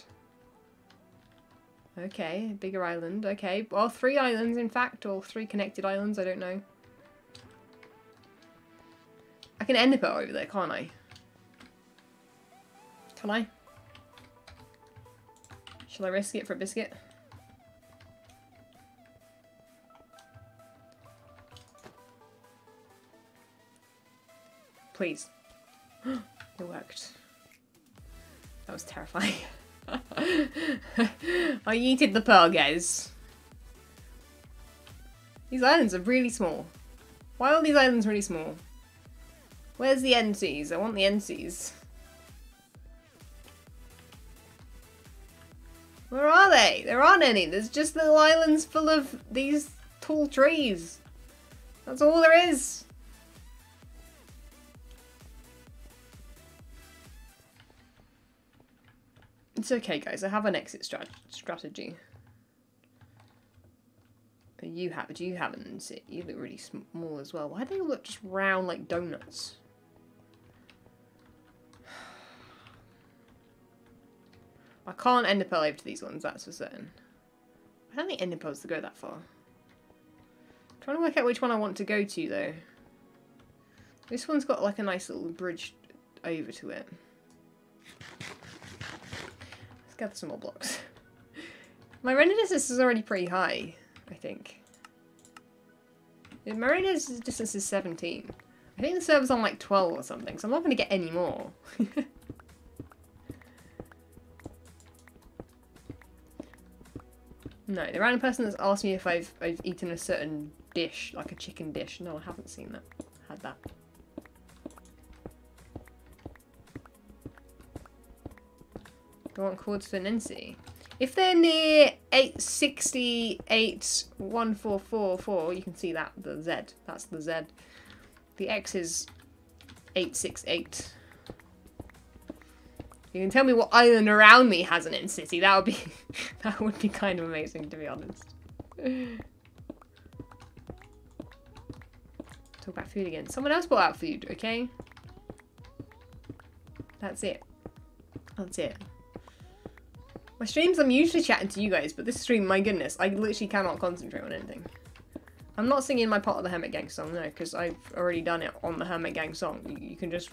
Okay, bigger island. Okay, well, three islands, in fact, or three connected islands. I don't know. I can end the boat over there, can't I? Can I? Shall I risk it for a biscuit? Please. it worked. That was terrifying. Oh, I yeeted the pearl, guys. These islands are really small. Why are these islands really small? Where's the NCs? I want the NCs. Where are they? There aren't any. There's just little islands full of these tall trees. That's all there is. It's okay, guys. I have an exit strat strategy. You have, you haven't. You look really small as well. Why do they look just round like donuts? I can't ender pearl over to these ones, that's for certain. I don't think ender pearls to go that far. I'm trying to work out which one I want to go to though. This one's got like a nice little bridge over to it. Let's gather some more blocks. My render distance is already pretty high, I think. My render distance is 17. I think the server's on like 12 or something, so I'm not going to get any more. No, the random person that's asked me if I've I've eaten a certain dish, like a chicken dish. No, I haven't seen that. Had that. I want chords for Nancy? If they're near 8681444, you can see that, the Z. That's the Z. The X is 868. You can tell me what island around me has an in city. That would be that would be kind of amazing to be honest. Talk about food again. Someone else brought out food, okay? That's it. That's it. My streams, I'm usually chatting to you guys, but this stream, my goodness, I literally cannot concentrate on anything. I'm not singing my part of the Hermit Gang song, no, because I've already done it on the Hermit Gang song. You can just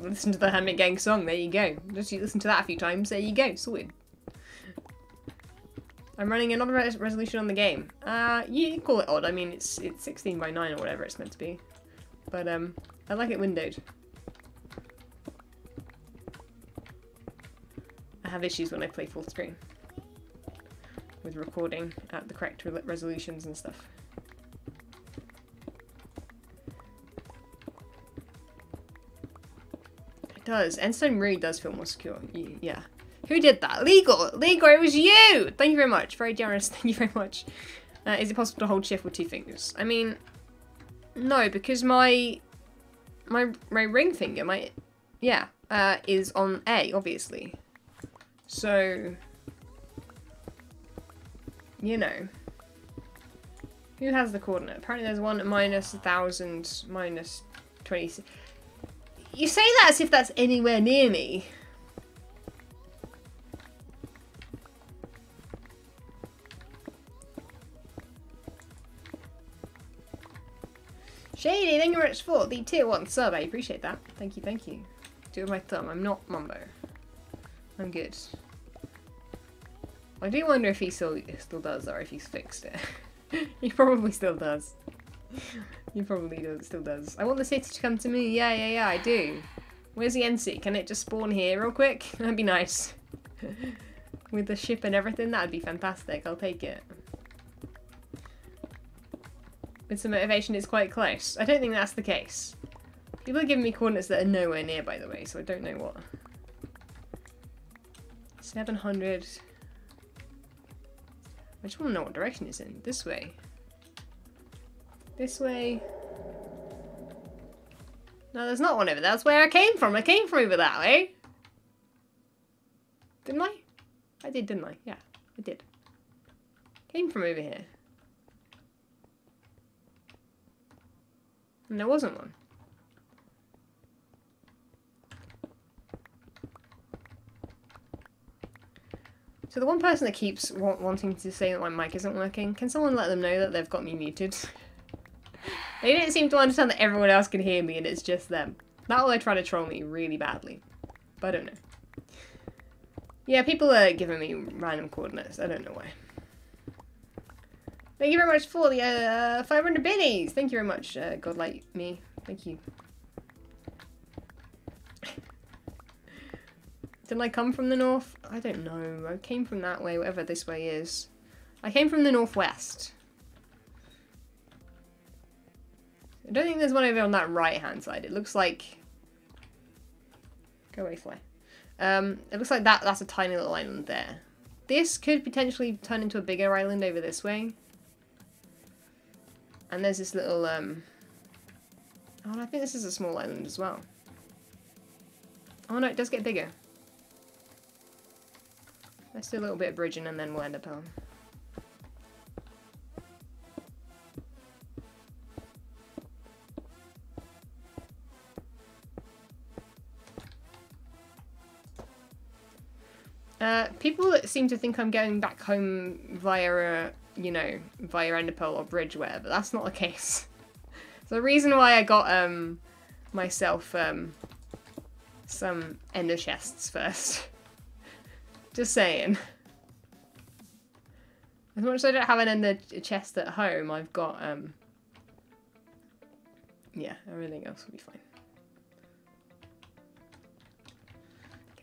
listen to the Hermit Gang song. There you go. Just listen to that a few times. There you go. Sorted. I'm running another res resolution on the game. Uh, you call it odd. I mean, it's it's 16 by 9 or whatever it's meant to be. But um, I like it windowed. I have issues when I play full screen with recording at the correct re resolutions and stuff. Does. Endstone really does feel more secure. Yeah. Who did that? Legal! Legal, it was you! Thank you very much. Very generous. Thank you very much. Uh, is it possible to hold shift with two fingers? I mean, no, because my my my ring finger, my yeah, uh, is on A, obviously. So, you know. Who has the coordinate? Apparently there's one minus 1,000, minus 26. You say that as if that's anywhere near me. Shady, thank you very much for the tier 1 sub. I appreciate that. Thank you, thank you. Do it with my thumb. I'm not Mumbo. I'm good. I do wonder if he still still does or if he's fixed it. he probably still does. He probably does, still does. I want the city to come to me. Yeah, yeah, yeah, I do. Where's the NC? Can it just spawn here real quick? That'd be nice. With the ship and everything, that'd be fantastic. I'll take it. With some motivation, it's quite close. I don't think that's the case. People are giving me coordinates that are nowhere near, by the way, so I don't know what. 700. I just want to know what direction it's in. This way. This way. No, there's not one over there. That's where I came from. I came from over that way. Didn't I? I did, didn't I? Yeah, I did. Came from over here. And there wasn't one. So the one person that keeps wa wanting to say that my mic isn't working, can someone let them know that they've got me muted? they didn't seem to understand that everyone else can hear me and it's just them. Or they're trying to troll me really badly. But I don't know. Yeah, people are giving me random coordinates. I don't know why. Thank you very much for the uh, 500 biddies. Thank you very much, uh, Godlight me. Thank you. Didn't I come from the north? I don't know. I came from that way, whatever this way is. I came from the northwest. I don't think there's one over on that right hand side. It looks like... Go away, fly. Um, it looks like that that's a tiny little island there. This could potentially turn into a bigger island over this way. And there's this little, um... Oh, I think this is a small island as well. Oh no, it does get bigger. Let's do a little bit of bridging and then we'll end up home. Uh, people seem to think I'm going back home via, a, you know, via Enderpearl or bridge, whatever. That's not the case. the reason why I got um myself um some ender chests first just saying. As much as I don't have an ender chest at home, I've got, um... Yeah, everything else will be fine.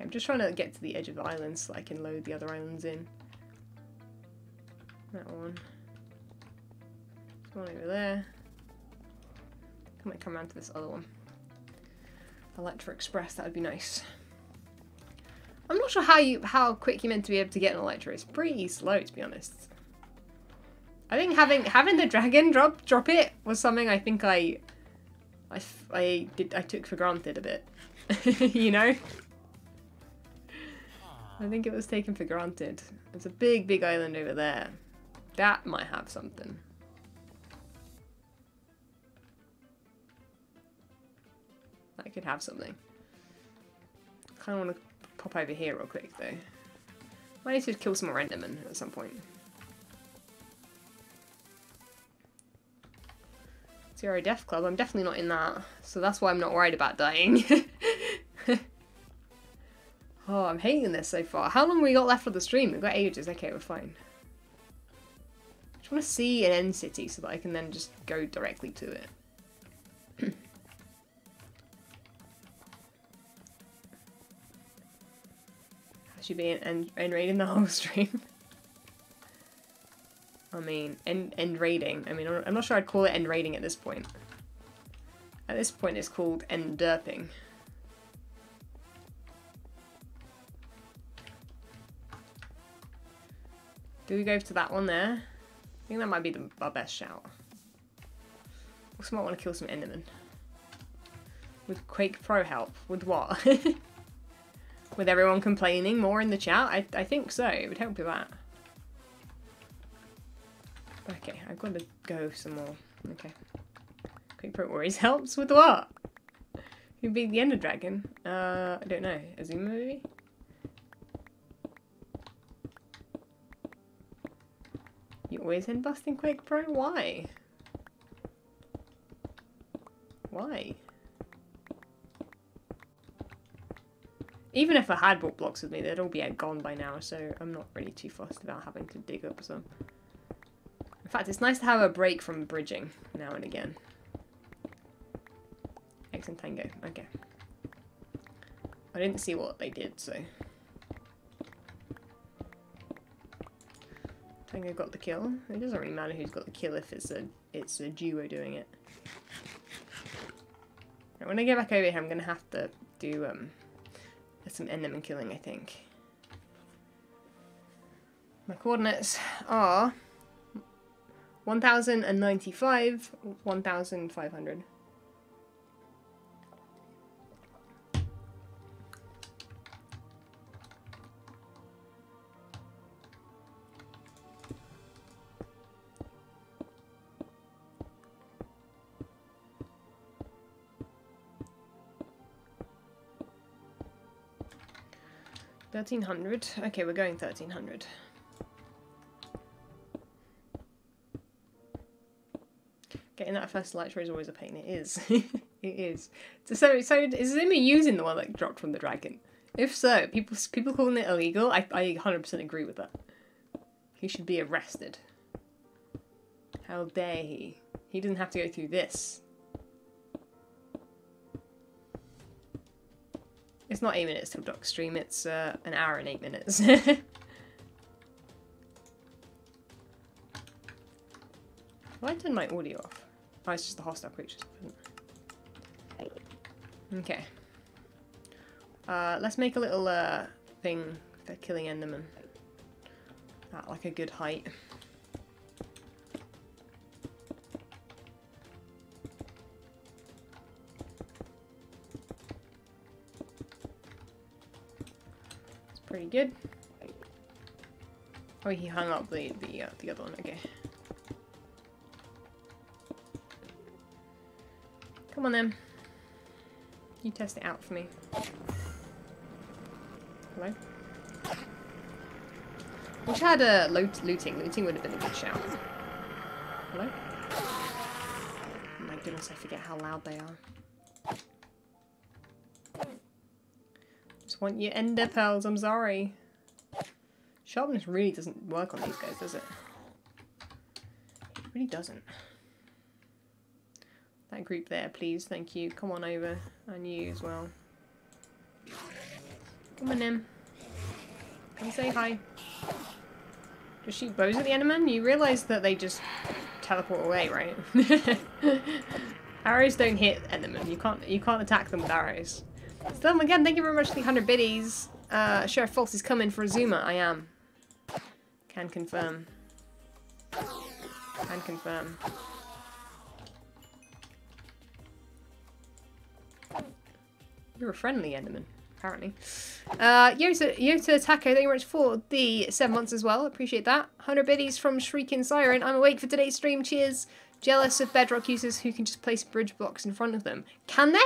I'm just trying to get to the edge of the island so I can load the other islands in. That one. This one over there. I might come around to this other one. Elytra Express, that would be nice. I'm not sure how you how quick you're meant to be able to get an Elytra. It's pretty slow, to be honest. I think having having the dragon drop drop it was something I think I I, I did I took for granted a bit. you know? I think it was taken for granted. There's a big, big island over there. That might have something. That could have something. kind of want to pop over here real quick, though. I need to kill some more Endermen at some point. Zero Death Club, I'm definitely not in that. So that's why I'm not worried about dying. oh, I'm hating this so far. How long we got left for the stream? We've got ages. Okay, we're fine. I just want to see an end city so that I can then just go directly to it. should be end, end rating the whole stream. I mean, end, end rating. I mean, I'm not sure I'd call it end rating at this point. At this point, it's called end derping. Do we go to that one there? I think that might be the, our best shout. Also might want to kill some Endermen. With Quake Pro help. With what? With everyone complaining more in the chat? I, I think so. It would help with that. Okay, I've got to go some more. Okay. Quick Pro Worries helps with what? Who beat the Ender Dragon? Uh, I don't know. A Xisuma maybe? You always end busting Quake Pro? Why? Why? Even if I had brought blocks with me, they'd all be gone by now, so I'm not really too fussed about having to dig up some. In fact, it's nice to have a break from bridging now and again. X and Tango, okay. I didn't see what they did, so... Tango got the kill. It doesn't really matter who's got the kill if it's a it's a duo doing it. Right, when I get back over here, I'm gonna have to do um some enderman killing, I think. My coordinates are 1095, 1500. Thirteen hundred. Okay, we're going thirteen hundred. Getting that first elytra is always a pain. It is. it is. So, so is Zuma using the one that dropped from the dragon? If so, people people calling it illegal. I I hundred percent agree with that. He should be arrested. How dare he? He didn't have to go through this. It's not eight minutes till Doc stream. It's uh, an hour and eight minutes. Have I turned my audio off? Oh, it's just the hostile creatures. Okay. Uh, let's make a little uh, thing for killing Enderman. At like a good height. Good. Oh, he hung up the the uh, the other one. Okay. Come on then. You test it out for me. Hello? Wish I had a uh, loot looting. Looting would have been a good shout. Hello? Oh my goodness, I forget how loud they are. Want your ender pearls, I'm sorry. Sharpness really doesn't work on these guys, does it? It really doesn't. That group there, please. Thank you. Come on over. And you as well. Come on in. Come say hi. Just shoot bows at the enderman? You realise that they just teleport away, right? arrows don't hit endermen. You can't you can't attack them with arrows. So again, thank you very much for the 100 biddies. Uh, Sheriff False is coming for Xisuma. I am. Can confirm. Can confirm. You're a friendly Enderman, apparently. Uh, Yota, Yota Taco, thank you very much for the seven months as well. Appreciate that. 100 biddies from Shrieking Siren. I'm awake for today's stream. Cheers. Jealous of Bedrock users who can just place bridge blocks in front of them. Can they?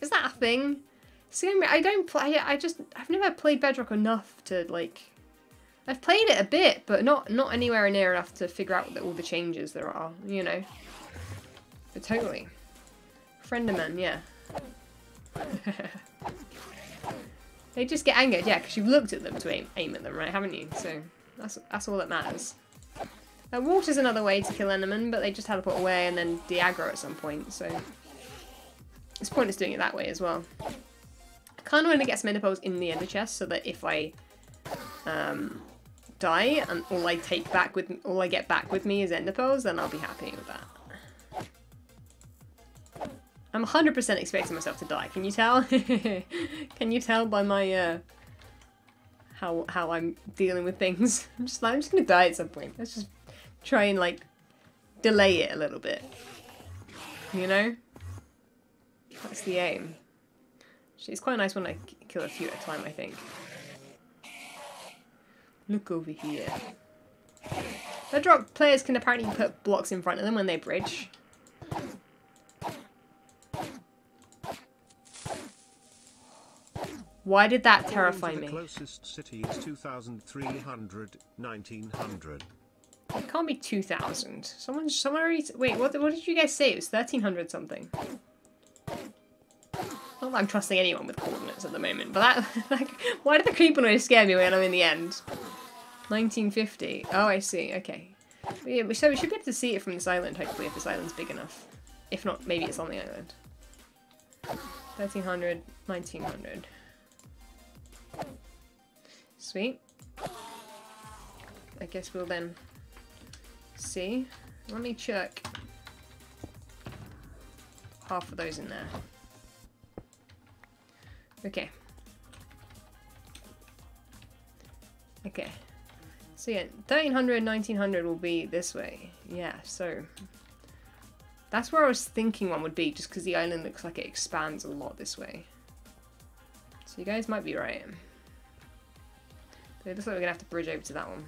Is that a thing? See, I don't play I just, I've never played Bedrock enough to, like... I've played it a bit, but not not anywhere near enough to figure out all the changes there are, you know. But totally. Friend of Frienderman, yeah. they just get angered, yeah, because you've looked at them to aim, aim at them, right, haven't you? So that's that's all that matters. Uh, water's another way to kill Enderman, but they just teleport away and then de-aggro at some point, so... It's pointless doing it that way as well. Kind of want to get some ender pearls in the ender chest so that if I um, die and all I take back with all I get back with me is ender pearls, then I'll be happy with that. I'm 100% expecting myself to die. Can you tell? Can you tell by my, uh, how, how I'm dealing with things? I'm just I'm just gonna die at some point. Let's just try and, like, delay it a little bit. You know? That's the aim. It's quite nice when I kill a few at a time, I think. Look over here. The Bedrock players can apparently put blocks in front of them when they bridge. Why did that terrify me? The closest city is 2,300, 1900. It can't be 2,000. Someone, someone already... Wait, what, what did you guys say? It was 1,300 something. Not that I'm trusting anyone with coordinates at the moment, but that, like, why did the creeper noise scare me when I'm in the end? 1950. Oh, I see. Okay. Yeah, so we should be able to see it from this island, hopefully, if this island's big enough. If not, maybe it's on the island. 1300, 1900. Sweet. I guess we'll then see. Let me check half of those in there. Okay. Okay. So yeah, 1300, 1900 will be this way. Yeah, so that's where I was thinking one would be, just because the island looks like it expands a lot this way. So you guys might be right. But it looks like we're going to have to bridge over to that one.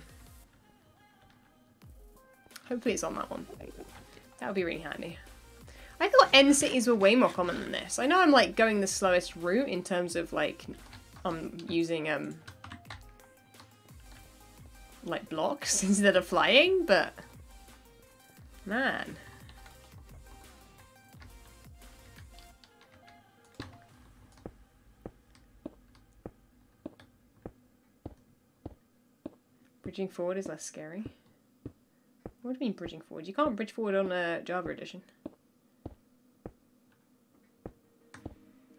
Hopefully it's on that one. That would be really handy. I thought end cities were way more common than this. I know I'm like going the slowest route in terms of like I'm using um like blocks instead of flying, but man. Bridging forward is less scary. What do you mean bridging forward? You can't bridge forward on a Java edition.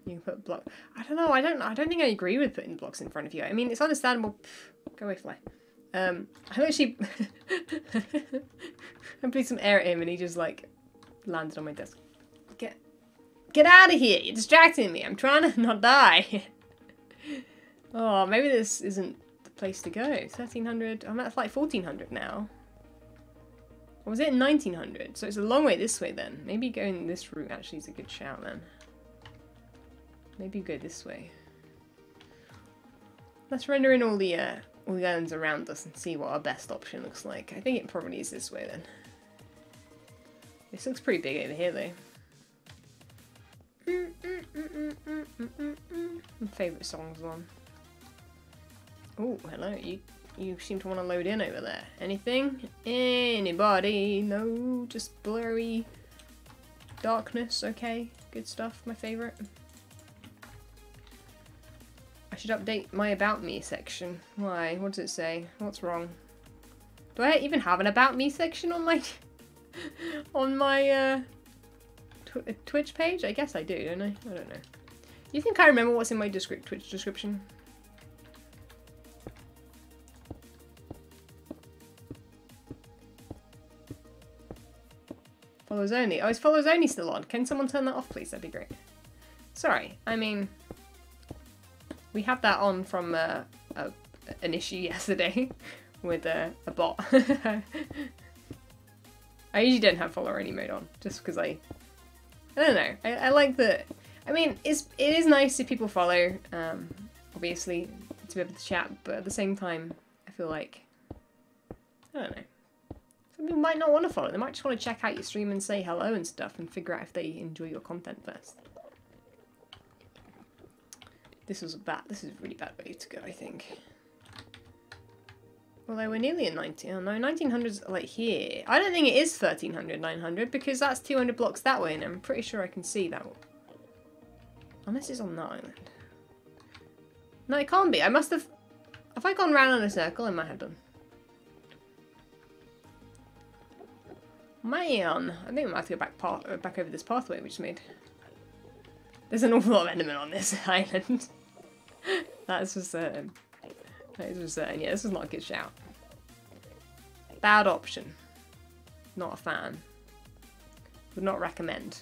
You can put block. I don't know. I don't. I don't think I agree with putting blocks in front of you. I mean, it's understandable. Go away, fly. Um, I actually. I played some air at him, and he just like landed on my desk. Get, get out of here! You're distracting me. I'm trying to not die. oh, maybe this isn't the place to go. Thirteen hundred. I'm at like fourteen hundred now. Or was it 1900? So it's a long way this way then. Maybe going this route actually is a good shout then. Maybe go this way. Let's render in all the uh, all the islands around us and see what our best option looks like. I think it probably is this way then. This looks pretty big over here though. My favourite songs on. Oh, hello. You you seem to want to load in over there. Anything? Anybody? No, just blurry darkness. Okay, good stuff. My favourite. I should update my About Me section. Why? What does it say? What's wrong? Do I even have an About Me section on my on my uh, tw Twitch page? I guess I do, don't I? I don't know. You think I remember what's in my descri Twitch description? Follows only. Oh, is follows only still on? Can someone turn that off, please? That'd be great. Sorry, I mean, we had that on from uh, a, an issue yesterday with uh, a bot. I usually don't have follow only mode on, just because I, I don't know. I, I like that. I mean, it's it is nice if people follow. Um, obviously, to be able to chat, but at the same time, I feel like I don't know. Some people might not want to follow. They might just want to check out your stream and say hello and stuff and figure out if they enjoy your content first. This was a bad, this is a really bad way to go, I think. Although we're nearly at 19, oh no, 1900's like here. I don't think it is 1300, 900 because that's 200 blocks that way and I'm pretty sure I can see that. Unless it's on that island. No, it can't be. I must have, have I gone round in a circle? I might have done. Man, I think I might have to go back, path back over this pathway we just made. There's an awful lot of Endermen on this island. That's for certain. That is for certain. Yeah, this is not a good shout. Bad option. Not a fan. Would not recommend.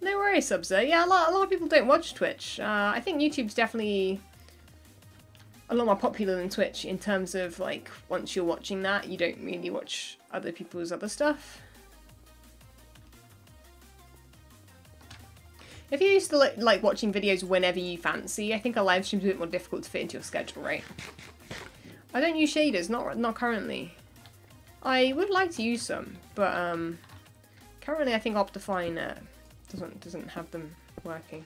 No worries, Subzer. Yeah, a lot, a lot of people don't watch Twitch. Uh, I think YouTube's definitely a lot more popular than Twitch in terms of like once you're watching that, you don't really watch other people's other stuff. If you're used to like, watching videos whenever you fancy, I think a live stream's a bit more difficult to fit into your schedule, right? I don't use shaders, not not currently. I would like to use some, but um, currently I think Optifine uh, doesn't doesn't have them working.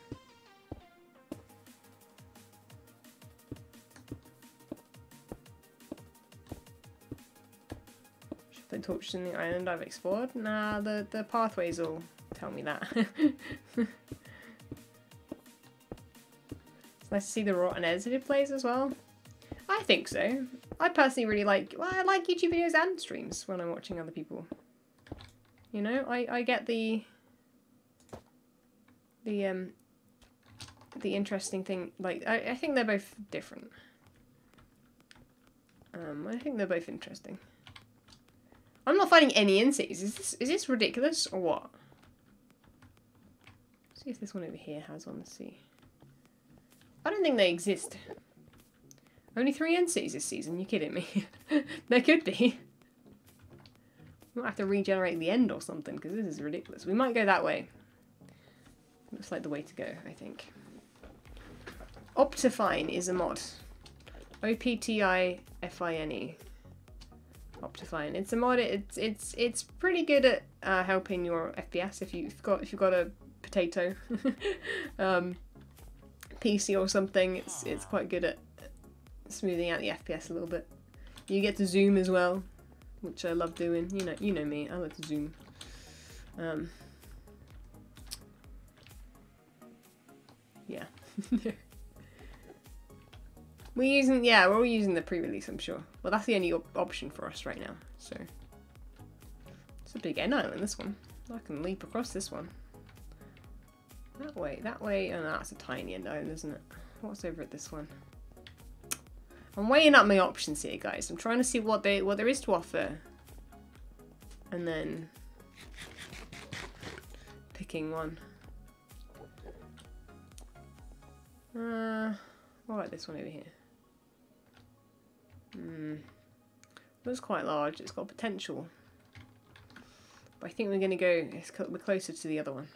Should I torch in the island I've explored? Nah, the, the pathway's all tell me that. nice see the raw and edited plays as well. I think so. I personally really like, well, I like YouTube videos and streams when I'm watching other people. You know, I, I get the, the, um, the interesting thing, like, I, I think they're both different. Um, I think they're both interesting. I'm not finding any NCs. Is this, is this ridiculous or what? see if this one over here has one. Let's see. I don't think they exist. Only three NCs this season? You kidding me? there could be. We might have to regenerate the end or something, because this is ridiculous. We might go that way. Looks like the way to go, I think. Optifine is a mod. O-P-T-I-F-I-N-E. Optifine. It's a mod. It's it's it's pretty good at uh, helping your FPS if you've got if you've got a potato um, PC or something. It's it's quite good at smoothing out the FPS a little bit. You get to zoom as well, which I love doing. You know you know me. I like to zoom. Um, yeah. We're using, yeah, we're all using the pre-release, I'm sure. Well, that's the only op option for us right now, so. It's a big end island, this one. I can leap across this one. That way, that way, oh that's a tiny end isn't it? What's over at this one? I'm weighing up my options here, guys. I'm trying to see what they what there is to offer. And then picking one. Uh, what about this one over here? Hmm. Looks quite large. It's got potential. But I think we're going to go... We're closer to the other one.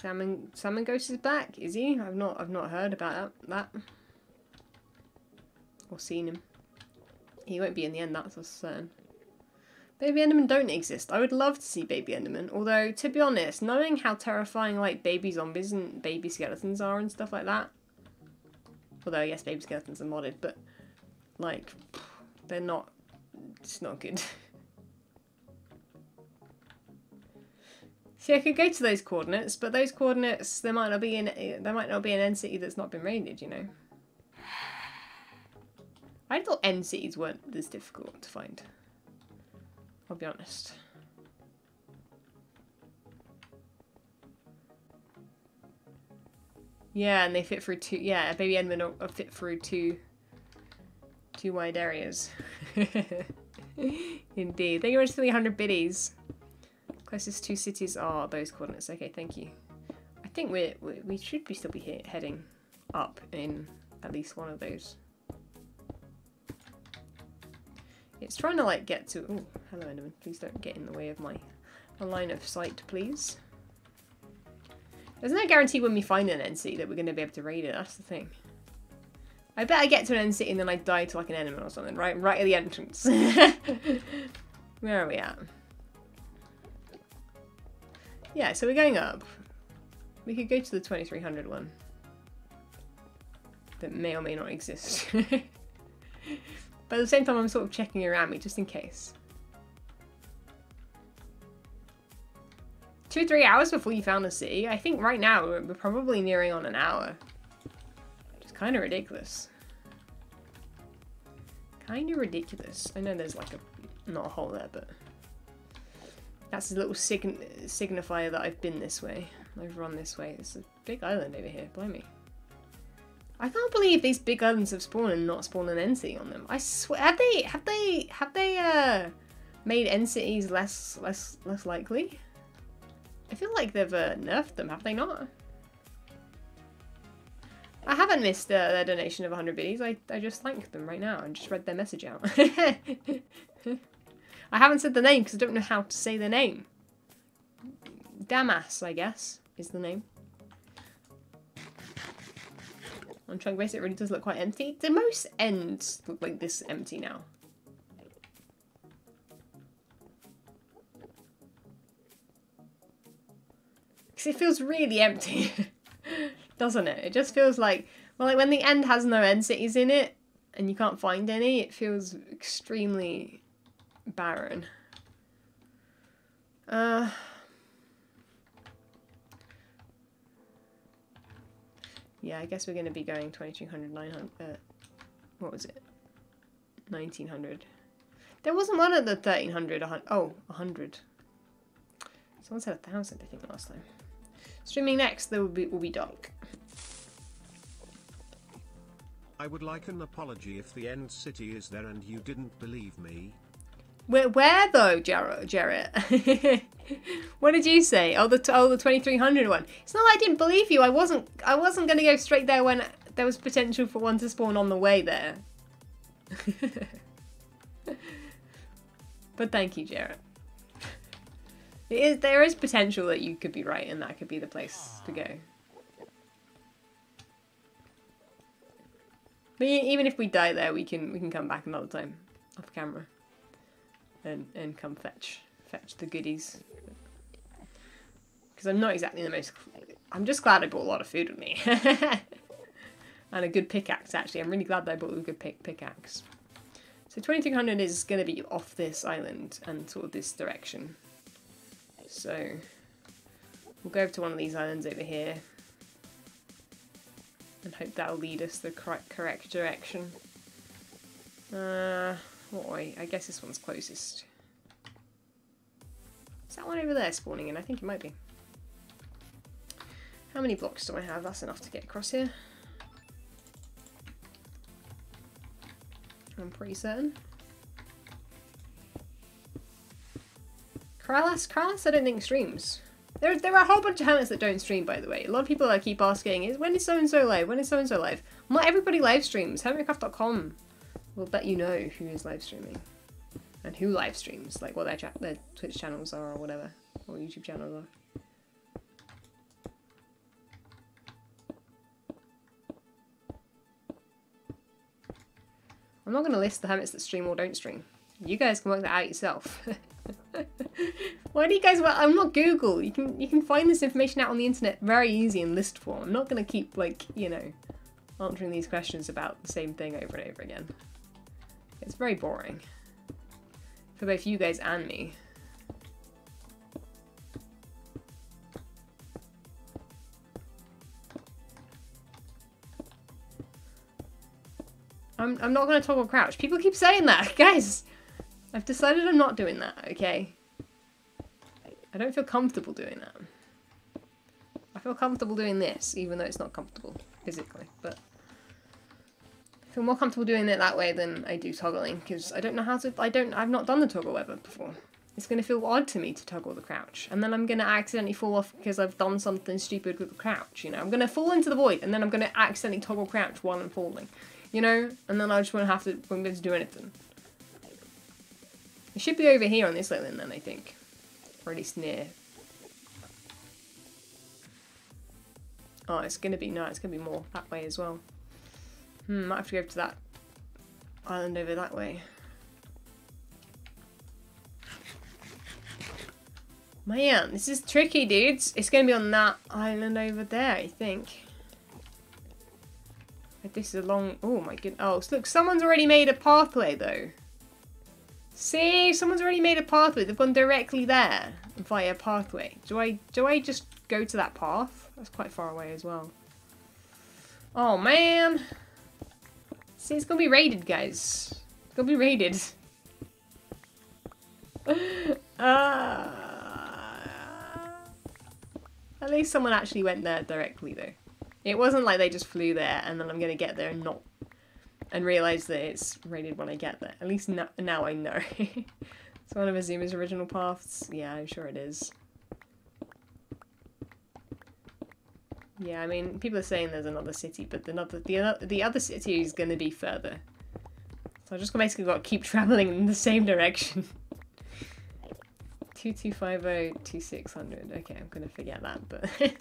Salmon Salmon Ghost is back, is he? I've not I've not heard about that, that. Or seen him. He won't be in the end, that's for certain. Baby Endermen don't exist. I would love to see Baby Enderman, although, to be honest, knowing how terrifying, like, baby zombies and baby skeletons are and stuff like that, Although, yes, baby skeletons are modded, but, like, they're not, it's not good. See, I could go to those coordinates, but those coordinates, there might not be an, there might not be an end city that's not been raided, you know. I thought end cities weren't this difficult to find. I'll be honest. Yeah, and they fit through two. Yeah, baby Endermen are uh, fit through two, two wide areas. Indeed. Thank you very much for the 100 biddies. Closest two cities are those coordinates. Okay, thank you. I think we're, we we should be still be he heading up in at least one of those. It's trying to like get to. Oh, hello Enderman. Please don't get in the way of my line of sight, please. There's no guarantee when we find an NC that we're going to be able to raid it. That's the thing. I bet I get to an NC and then I die to like an enemy or something, right? Right at the entrance. Where are we at? Yeah, so we're going up. We could go to the 2300 one. That may or may not exist. but at the same time, I'm sort of checking around me just in case. two, three hours before you found a city. I think right now we're probably nearing on an hour. Which is kind of ridiculous. Kind of ridiculous. I know there's like a, not a hole there, but that's a little sign signifier that I've been this way. I've run this way. It's a big island over here, Blame me. I can't believe these big islands have spawned and not spawned an NC on them. I swear, have they, have they, have they, uh, made NCs less, less, less likely? I feel like they've uh, nerfed them, have they not? I haven't missed uh, their donation of 100 biddies. I, I just thanked them right now and just read their message out. I haven't said the name because I don't know how to say the name. Damas, I guess, is the name. On Chunkbase, it really does look quite empty. Do most ends look like this empty now? Because it feels really empty, doesn't it? It just feels like, well, like when the end has no end cities in it and you can't find any, it feels extremely barren. Uh, yeah, I guess we're going to be going 2200, 900, uh, what was it? 1900. There wasn't one at the 1300, 100, oh, 100. Someone said 1000, I think, last time. Streaming next, there will be, will be dark. I would like an apology if the end city is there and you didn't believe me. Where, where though, Jarrett? Jarrett? what did you say? Oh, the oh the twenty three hundred one. It's not I didn't believe you. I wasn't. I wasn't going to go straight there when there was potential for one to spawn on the way there. but thank you, Jarrett. It is, there is potential that you could be right, and that could be the place to go. But even if we die there, we can we can come back another time off camera and and come fetch fetch the goodies. Because I'm not exactly the most. I'm just glad I brought a lot of food with me. and a good pickaxe, actually. I'm really glad that I brought a good pick pickaxe. So 2300 is going to be off this island and sort of this direction. So we'll go over to one of these islands over here and hope that'll lead us the correct, correct direction. Uh, what way? I guess this one's closest. Is that one over there spawning in? I think it might be. How many blocks do I have? That's enough to get across here. I'm pretty certain. Keralis? Keralis I don't think streams. There, there are a whole bunch of hermits that don't stream, by the way. A lot of people that keep asking is, when is so-and-so live? When is so-and-so live? Not everybody live streams. Hermitcraft.com will let you know who is live streaming. And who live streams. Like what their, cha their Twitch channels are or whatever. Or YouTube channels are. I'm not going to list the hermits that stream or don't stream. You guys can work that out yourself. Why do you guys? Well, I'm not Google. You can you can find this information out on the internet very easy in list form. I'm not gonna keep like you know answering these questions about the same thing over and over again. It's very boring for both you guys and me. I'm, I'm not going to toggle crouch. People keep saying that. Guys, I've decided I'm not doing that, okay? I don't feel comfortable doing that. I feel comfortable doing this, even though it's not comfortable physically, but feel more comfortable doing it that way than I do toggling, because I don't know how to, I don't, I've not done the toggle ever before. It's going to feel odd to me to toggle the crouch, and then I'm going to accidentally fall off because I've done something stupid with the crouch, you know? I'm going to fall into the void, and then I'm going to accidentally toggle crouch while I'm falling, you know? And then I just won't have to, won't be able to do anything. It should be over here on this island then, I think. Or at least near. Oh, it's gonna be, no, it's gonna be more that way as well. Hmm, might have to go to that island over that way. Man, this is tricky, dudes. It's gonna be on that island over there, I think. Like, this is a long, oh my goodness. Oh, look, someone's already made a pathway though. See, someone's already made a pathway. They've gone directly there via pathway. Do I do I just go to that path? That's quite far away as well. Oh man. See, it's gonna be raided, guys. It's gonna be raided. uh, at least someone actually went there directly though. It wasn't like they just flew there and then I'm gonna get there and not and realise that it's rated when I get there. At least no now I know. it's one of Xisuma's original paths. Yeah, I'm sure it is. Yeah, I mean, people are saying there's another city, but the other the the other city is going to be further. So I just basically got to keep traveling in the same direction. 2250 2600. Okay, I'm going to forget that, but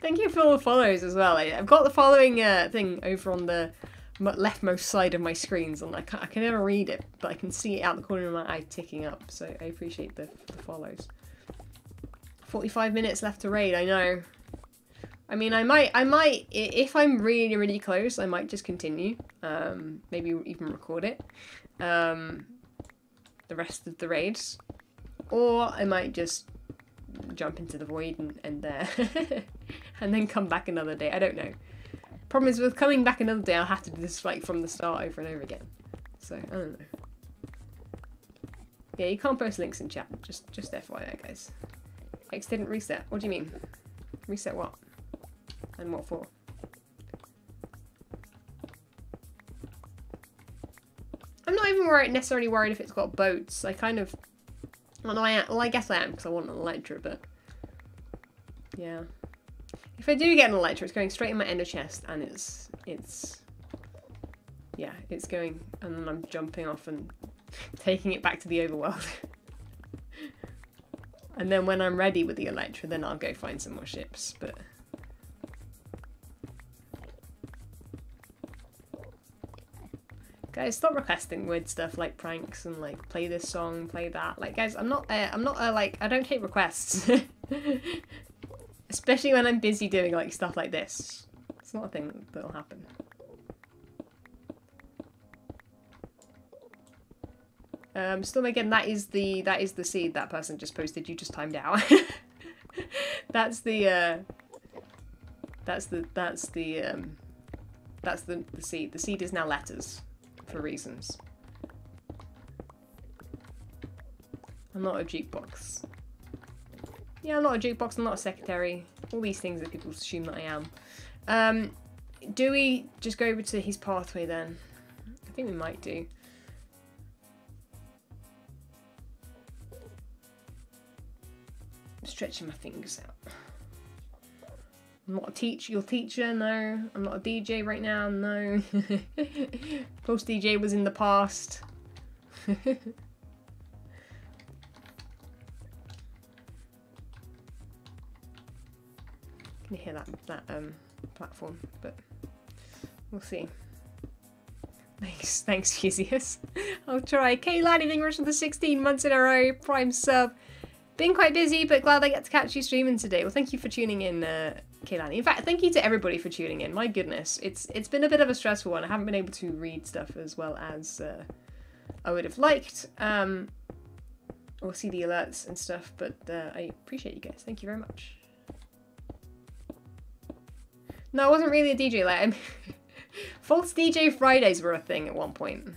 Thank you for all the follows as well. I, have got the following uh, thing over on the leftmost side of my screens, and I, can, I can never read it, but I can see it out the corner of my eye ticking up. So I appreciate the, the follows. 45 minutes left to raid. I know. I mean, I might, I might, if I'm really, really close, I might just continue. Um, maybe even record it. Um, the rest of the raids, or I might just jump into the void and and, uh, and then come back another day. I don't know. Problem is with coming back another day, I'll have to do this like from the start over and over again. So I don't know. Yeah, you can't post links in chat. Just just FYI, guys. X didn't reset. What do you mean? Reset what? And what for? I'm not even worried, necessarily worried if it's got boats. I kind of... Well, I, well, I guess I am because I want an Elytra, but... Yeah. If I do get an Elytra, it's going straight in my ender chest and it's... It's... Yeah, it's going... And then I'm jumping off and taking it back to the overworld. and then when I'm ready with the Elytra, then I'll go find some more ships, but... Guys, stop requesting weird stuff like pranks and like play this song, play that. Like, guys, I'm not. Uh, I'm not uh, like. I don't take requests, especially when I'm busy doing like stuff like this. It's not a thing that'll happen. Um, still again, that is the that is the seed that person just posted. You just timed out. that's the. Uh, that's the that's the um, that's the the seed. The seed is now letters for reasons. I'm not a jukebox. Yeah, I'm not a jukebox, I'm not a secretary. All these things that people assume that I am. Um, do we just go over to his pathway then? I think we might do. stretching my fingers out. I'm not a teach your teacher, no. I'm not a DJ right now, no. Post DJ was in the past. Can you hear that that um platform? But we'll see. Thanks, thanks, Fusius. I'll try. Kaylan, English for the 16 months in a row. Prime sub. Been quite busy, but glad I get to catch you streaming today. Well, thank you for tuning in, uh, Kaylani. In fact, thank you to everybody for tuning in. My goodness, it's it's been a bit of a stressful one. I haven't been able to read stuff as well as uh, I would have liked, um, or see the alerts and stuff. But uh, I appreciate you guys. Thank you very much. No, I wasn't really a DJ. Like, I false DJ Fridays were a thing at one point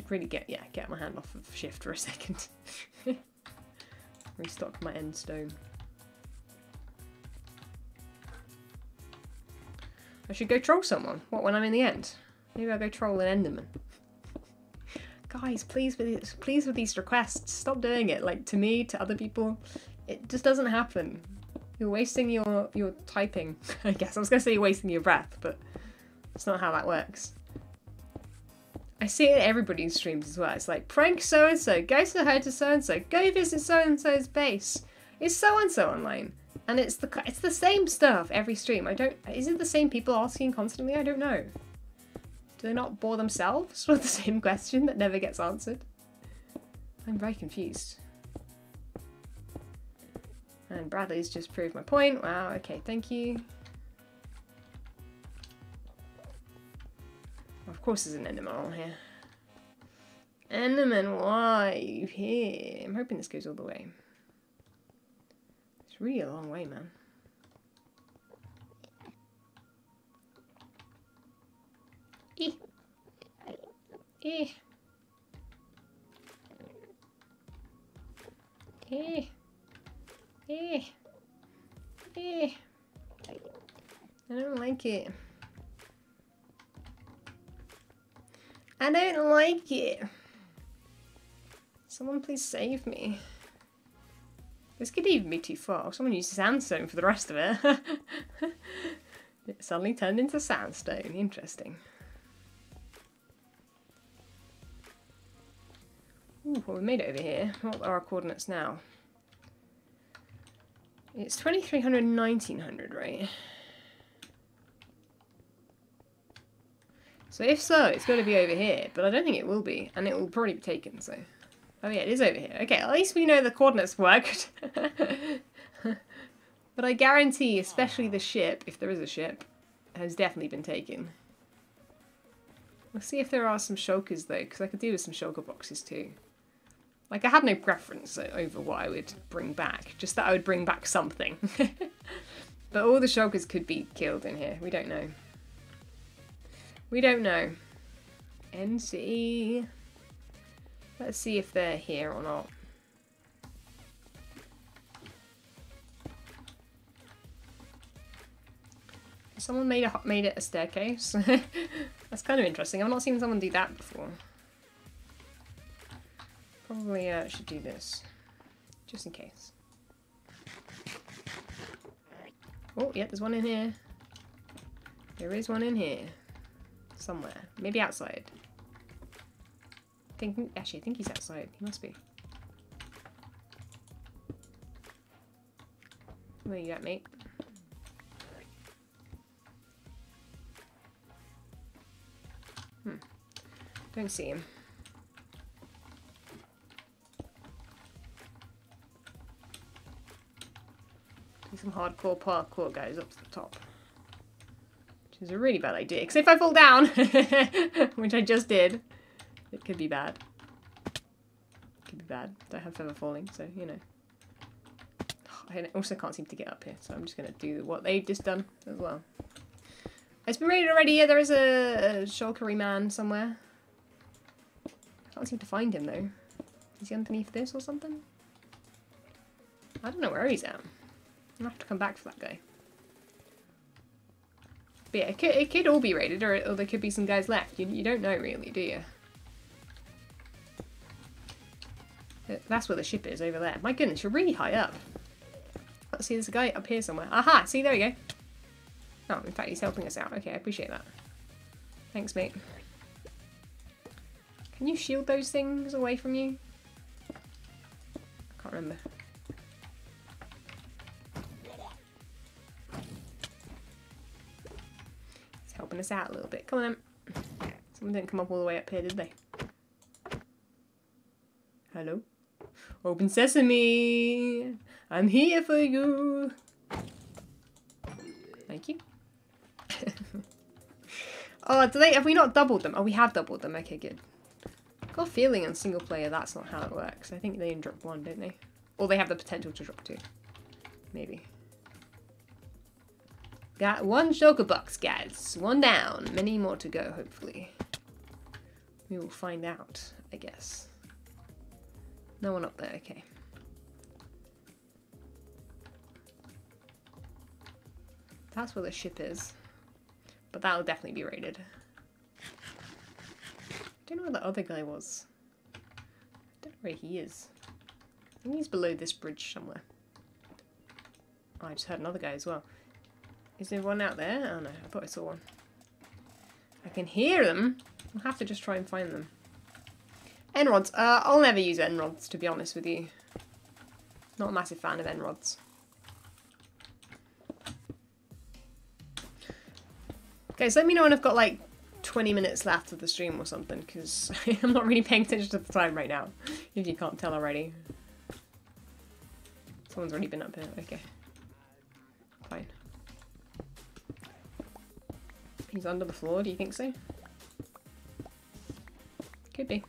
should really get, yeah, get my hand off of shift for a second. Restock my end stone. I should go troll someone. What, when I'm in the end? Maybe I'll go troll an Enderman. Guys, please with these, please with these requests, stop doing it. Like, to me, to other people, it just doesn't happen. You're wasting your, your typing, I guess. I was to say you're wasting your breath, but it's not how that works. I see it in everybody's streams as well. It's like prank so and so, go say hi to so and so, go visit so and so's base. It's so and so online, and it's the it's the same stuff every stream. I don't. Is it the same people asking constantly? I don't know. Do they not bore themselves with the same question that never gets answered? I'm very confused. And Bradley's just proved my point. Wow. Okay. Thank you. Of course there's an Enderman here. Enderman, why are you here? I'm hoping this goes all the way. It's really a long way, man. Eh. Eh. Eh. Eh. Eh. I don't like it. I don't like it. Someone please save me. This could even be too far. Someone used sandstone for the rest of it. it suddenly turned into sandstone. Interesting. Ooh, well, we made it over here. What are our coordinates now? It's 2300 1900, right? So if so, it's going to be over here, but I don't think it will be, and it will probably be taken, so... Oh yeah, it is over here. Okay, at least we know the coordinates worked. but I guarantee, especially the ship, if there is a ship, has definitely been taken. Let's see if there are some shulkers though, because I could do with some shulker boxes too. Like, I had no preference over what I would bring back, just that I would bring back something. but all the shulkers could be killed in here. We don't know. We don't know. NC. Let's see if they're here or not. Someone made a made it a staircase. That's kind of interesting. I've not seen someone do that before. Probably uh, should do this, just in case. Oh, yeah, there's one in here. There is one in here. Somewhere. Maybe outside. Think, actually, I think he's outside. He must be. Where you at, mate? Hmm. Don't see him. Do some hardcore parkour guys up to the top. Which is a really bad idea. Because if I fall down, which I just did, it could be bad. It Could be bad. Don't have feather falling, so you know. I also can't seem to get up here, so I'm just going to do what they've just done as well. It's been raided already. Yeah, there is a, a shulkery man somewhere. I can't seem to find him though. Is he underneath this or something? I don't know where he's at. i have to come back for that guy. But yeah, it could, it could all be raided, or, or there could be some guys left. You, you don't know really, do you? That's where the ship is, over there. My goodness, you're really high up. Let's see, there's a guy up here somewhere. Aha! See, there we go. Oh, in fact, he's helping us out. Okay, I appreciate that. Thanks, mate. Can you shield those things away from you? I can't remember. He's helping us out a little bit. Come on then. Someone didn't come up all the way up here, did they? Hello? Open sesame! I'm here for you! Thank you. oh, do they, have we not doubled them? Oh, we have doubled them. Okay, good. Got a feeling in single player that's not how it works. I think they drop one, don't they? Or they have the potential to drop two. Maybe. Got one shulker box, guys. One down. Many more to go, hopefully. We will find out, I guess. No one up there, okay. That's where the ship is. But that'll definitely be raided. I don't know where the other guy was. Don't know where he is. I think he's below this bridge somewhere. Oh, I just heard another guy as well. Is there one out there? Oh no, I thought I saw one. I can hear them. I'll have to just try and find them. End-rods. Uh, I'll never use end-rods, to be honest with you. Not a massive fan of end-rods. Okay, so let me know when I've got like 20 minutes left of the stream or something, because I'm not really paying attention to the time right now, if you can't tell already. Someone's already been up here, okay. Fine. He's under the floor, do you think so? Could be.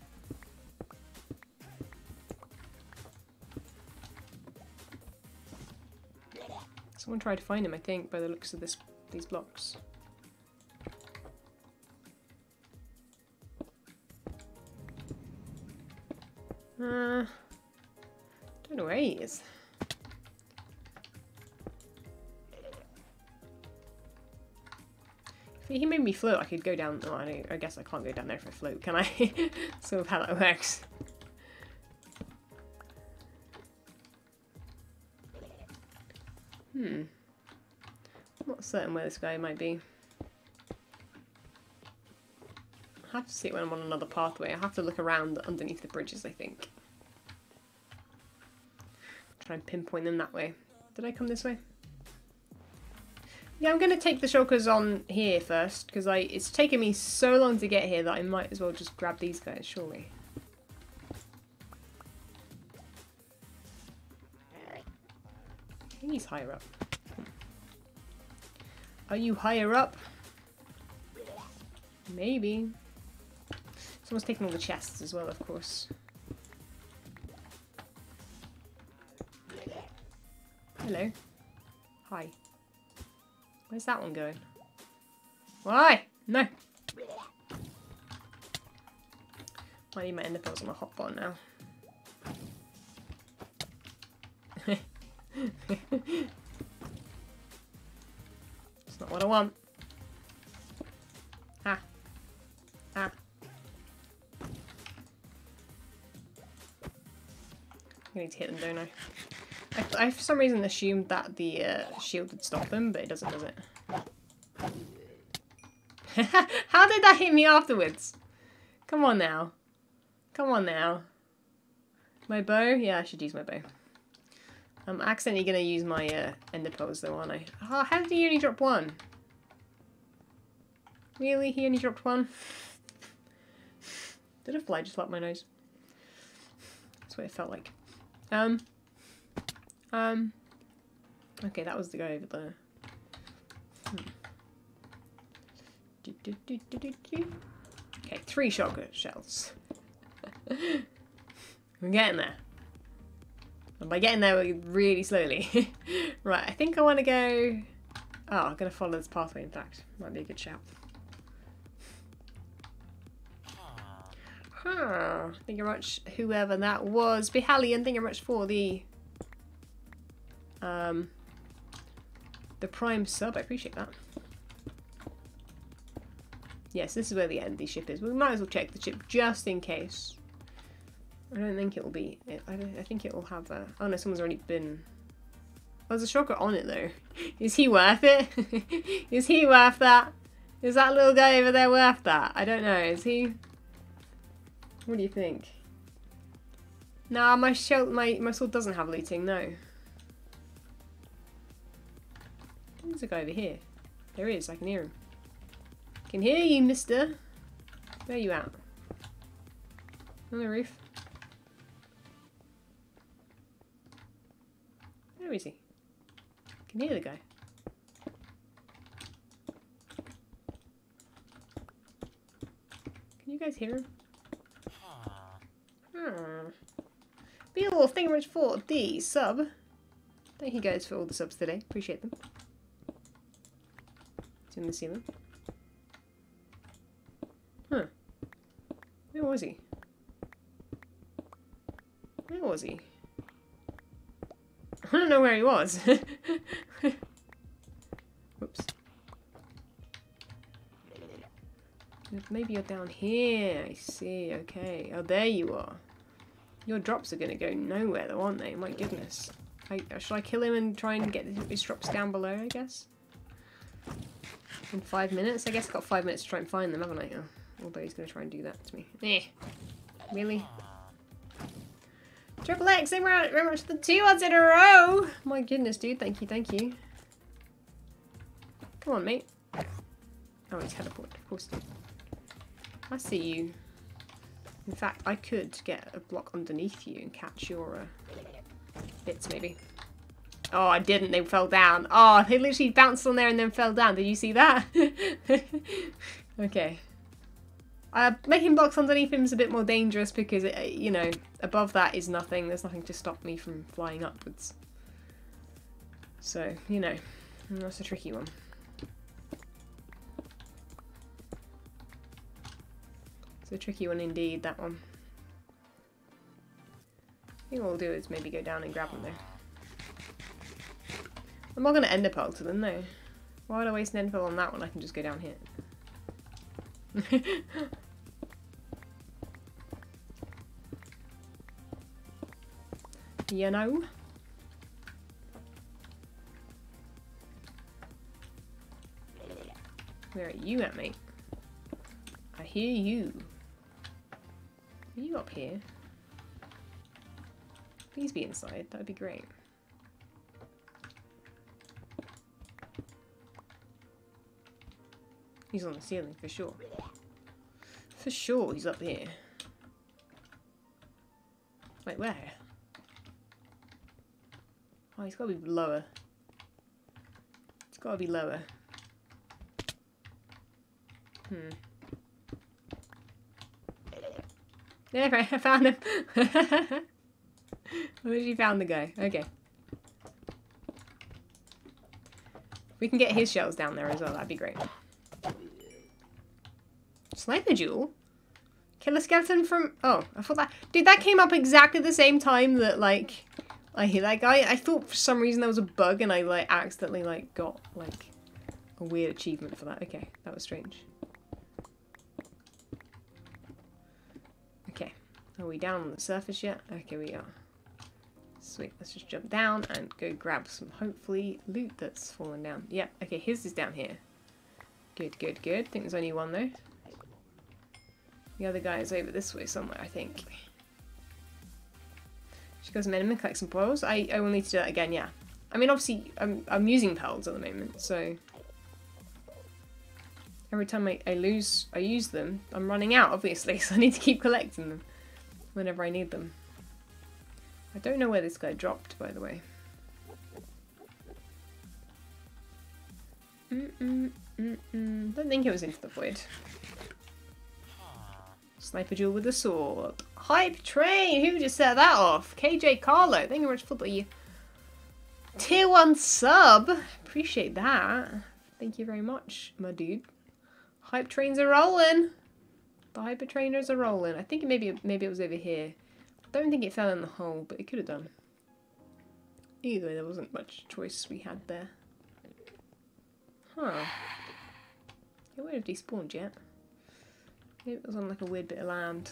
Someone tried to find him, I think, by the looks of this these blocks. Uh, don't know where he is. If he made me float, I could go down. Oh, I, I guess I can't go down there for a float, can I? sort of how that works. Hmm. I'm not certain where this guy might be. I have to see it when I'm on another pathway. I have to look around underneath the bridges, I think. Try and pinpoint them that way. Did I come this way? Yeah, I'm going to take the shulkers on here first, because I it's taken me so long to get here that I might as well just grab these guys, surely. He's higher up. Are you higher up? Maybe. Someone's taking all the chests as well, of course. Hello. Hi. Where's that one going? Why? No. I need my ender on on hot bar now. It's not what I want. Ah. Ah. I need to hit them, don't I? I, I for some reason assumed that the uh, shield would stop him, but it doesn't, does it? How did that hit me afterwards? Come on now. Come on now. My bow? Yeah, I should use my bow. I'm accidentally going to use my uh, ender pearls though, aren't I? Oh, how did he only drop one? Really? He only dropped one? Did a fly just slap my nose? That's what it felt like. Um. Um. Okay, that was the guy over there. Hmm. Do, do, do. Okay, three shulker shells. We're getting there. And by getting there, really slowly. right, I think I want to go... Oh, I'm going to follow this pathway, in fact. Might be a good shout. Huh. Thank you much, whoever that was. Behalion, thank you much for the... Um... The prime sub, I appreciate that. Yes, this is where the end of the ship is. We might as well check the ship just in case. I don't think it will be. I, I think it will have a... Oh no, someone's already been... Oh, there's a shulker on it though. Is he worth it? is he worth that? Is that little guy over there worth that? I don't know. Is he... What do you think? Nah, my shield, my, my sword doesn't have looting, no. There's a guy over here. There is, I can hear him. Can hear you, mister. Where you at? On the roof. Where is he? Can you hear the guy. Can you guys hear him? Hmm. Thank you very much for the sub. Thank you guys for all the subs today. Appreciate them. It's in the ceiling. Huh. Where was he? Where was he? I don't know where he was. Whoops. Maybe you're down here. I see. Okay. Oh, there you are. Your drops are going to go nowhere, though, aren't they? My goodness. I, should I kill him and try and get his drops down below, I guess? In five minutes? I guess I've got five minutes to try and find them, haven't I? Oh, although he's going to try and do that to me. Eh. Really? Triple X, thank you very much for the two odds in a row! My goodness, dude. Thank you, thank you. Come on, mate. Oh, he's teleported. Of course. I see you. In fact, I could get a block underneath you and catch your uh, bits, maybe. Oh, I didn't. They fell down. Oh, they literally bounced on there and then fell down. Did you see that? okay. Uh, making blocks underneath him is a bit more dangerous because, it, uh, you know, above that is nothing. There's nothing to stop me from flying upwards. So, you know, that's a tricky one. It's a tricky one indeed, that one. I think what we'll do is maybe go down and grab them there. I'm not going to pearl to them though. Why would I waste an pearl on that one? I can just go down here. you know? Where are you at, mate? I hear you. Are you up here? Please be inside, that would be great. He's on the ceiling, for sure. For sure, he's up here. Wait, where? Oh, he's got to be lower. It's got to be lower. Hmm. There, I found him. I literally found the guy. Okay. We can get his shells down there as well. That'd be great. Sniper duel? Kill a skeleton from... Oh, I thought that... Dude, that came up exactly the same time that, like... I hit that guy. I thought for some reason there was a bug and I, like, accidentally, like, got, like, a weird achievement for that. Okay, that was strange. Okay. Are we down on the surface yet? Okay, we are. Sweet, let's just jump down and go grab some, hopefully, loot that's fallen down. Yeah, okay, his is down here. Good, good, good. I think there's only one, though. The other guy is over this way somewhere, I think. She goes minimum, collect some pearls. I, I will need to do that again, yeah. I mean, obviously, I'm, I'm using pearls at the moment, so... Every time I, I lose, I use them, I'm running out, obviously, so I need to keep collecting them whenever I need them. I don't know where this guy dropped, by the way. Mm -mm, mm don't think it was into the void. Sniper duel with a sword. Hype train! Who just set that off? KJ Carlo. Thank you very much for the tier 1 sub. Appreciate that. Thank you very much, my dude. Hype trains are rolling. The hyper trainers are rolling. I think maybe maybe it was over here. I don't think it fell in the hole, but it could have done. Either way, there wasn't much choice we had there. Huh. It would have despawned yet. It was on like a weird bit of land.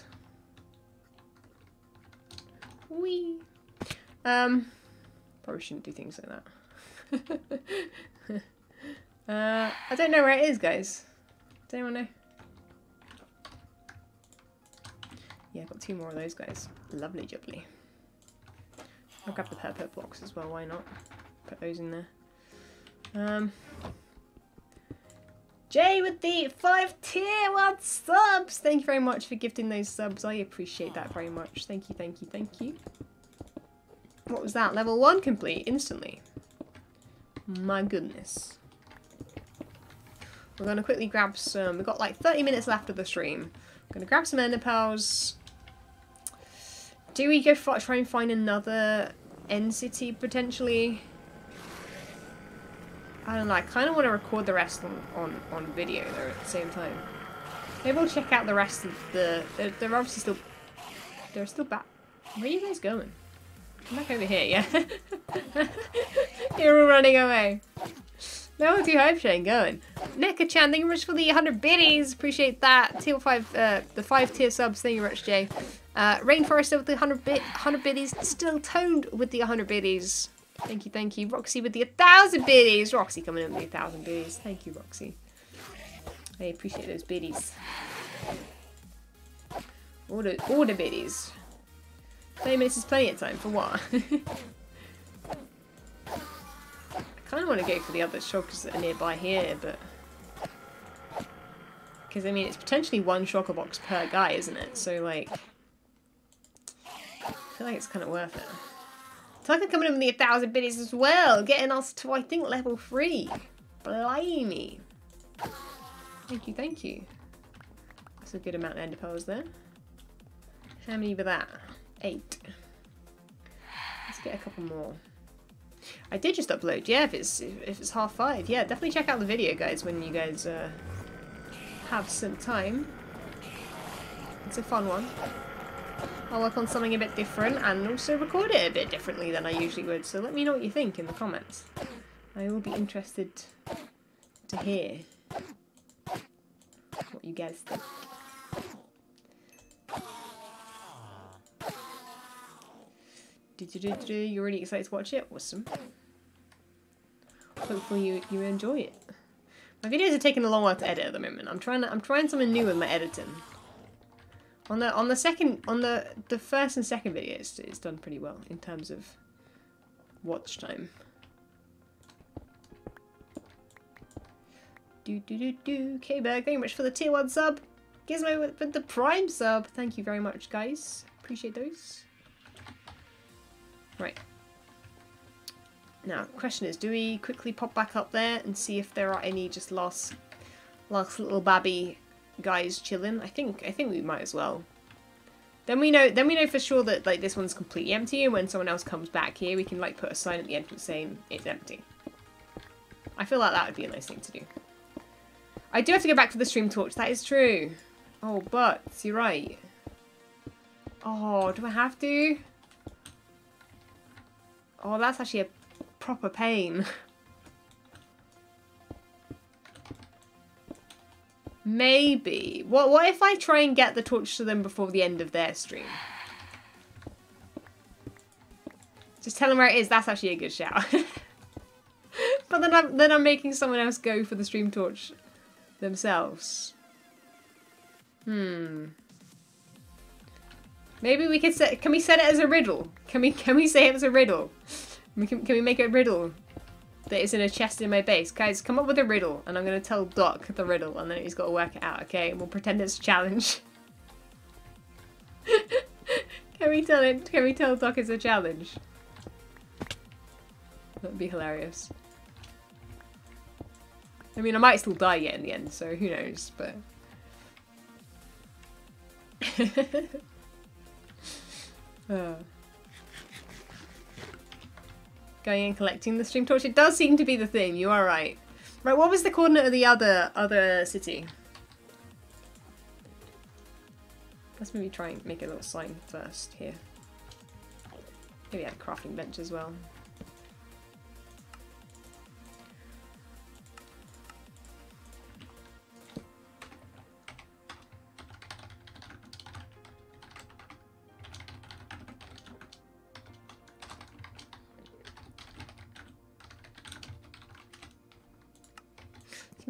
Wee. Um, probably shouldn't do things like that. uh, I don't know where it is, guys. Does anyone know? Yeah, I've got two more of those guys. Lovely jubbly. I'll grab the purple blocks as well, why not? Put those in there. Um, Jay with the five tier one subs. Thank you very much for gifting those subs. I appreciate that very much. Thank you, thank you, thank you. What was that? Level one complete instantly. My goodness. We're going to quickly grab some... We've got like 30 minutes left of the stream. I'm going to grab some ender pearls. Do we go try and find another end city potentially? I don't know, I kind of want to record the rest on, on, on video though at the same time. Maybe we'll check out the rest of the... They're, they're obviously still... They're still back. Where are you guys going? Come back over here, yeah? You're all running away. No, too hype train going. Nika Chan, thank you much for the 100 biddies. Appreciate that. Tier 5, uh, the 5 tier subs. Thank you much, Jay. Uh, Rainforest with the 100 bit, 100 biddies. Still toned with the 100 biddies. Thank you, thank you. Roxy with the 1,000 biddies. Roxy coming in with the 1,000 biddies. Thank you, Roxy. I appreciate those biddies. All the, all the biddies. 30 minutes is plenty of time for what? I kind of want to go for the other shulkers that are nearby here, but... Because, I mean, it's potentially one shulker box per guy, isn't it? So, like... I feel like it's kind of worth it. Tucker come in with the 1,000 biddies as well, getting us to, I think, level 3. Blimey. Thank you, thank you. That's a good amount of ender pearls there. How many were that? Eight. Let's get a couple more. I did just upload, yeah, if it's if it's half five. Yeah, definitely check out the video, guys, when you guys uh, have some time. It's a fun one. I'll work on something a bit different and also record it a bit differently than I usually would. So let me know what you think in the comments. I will be interested to hear what you guys think. You're really excited to watch it? Awesome. Hopefully you, you enjoy it. My videos are taking a long while to edit at the moment. I'm trying to, I'm trying something new with my editing. On the on the second on the the first and second videos, it's done pretty well in terms of watch time. Do do do do. K-Berg, thank you very much for the tier one sub. Gizmo with, with the prime sub. Thank you very much, guys. Appreciate those. Right. Now, question is, do we quickly pop back up there and see if there are any just last, last little babby guys chilling? I think I think we might as well. Then we know then we know for sure that like this one's completely empty and when someone else comes back here we can like put a sign at the entrance saying it's empty. I feel like that would be a nice thing to do. I do have to go back to the stream torch. That is true. Oh, but you're right. Oh, do I have to? Oh, that's actually a proper pain. Maybe. What, what if I try and get the torch to them before the end of their stream? Just tell them where it is. That's actually a good shout. but then I'm, then I'm making someone else go for the stream torch themselves. Hmm. Maybe we could set. Can we set it as a riddle? Can we can we say it as a riddle? We can can we make it a riddle that is in a chest in my base, guys? Come up with a riddle, and I'm gonna tell Doc the riddle, and then he's got to work it out. Okay, and we'll pretend it's a challenge. can we tell it? Can we tell Doc it's a challenge? That'd be hilarious. I mean, I might still die yet in the end, so who knows, but... uh. Going and collecting the stream torch. It does seem to be the thing, you are right. Right, what was the coordinate of the other other city? Let's maybe try and make a little sign first here. Maybe add a crafting bench as well.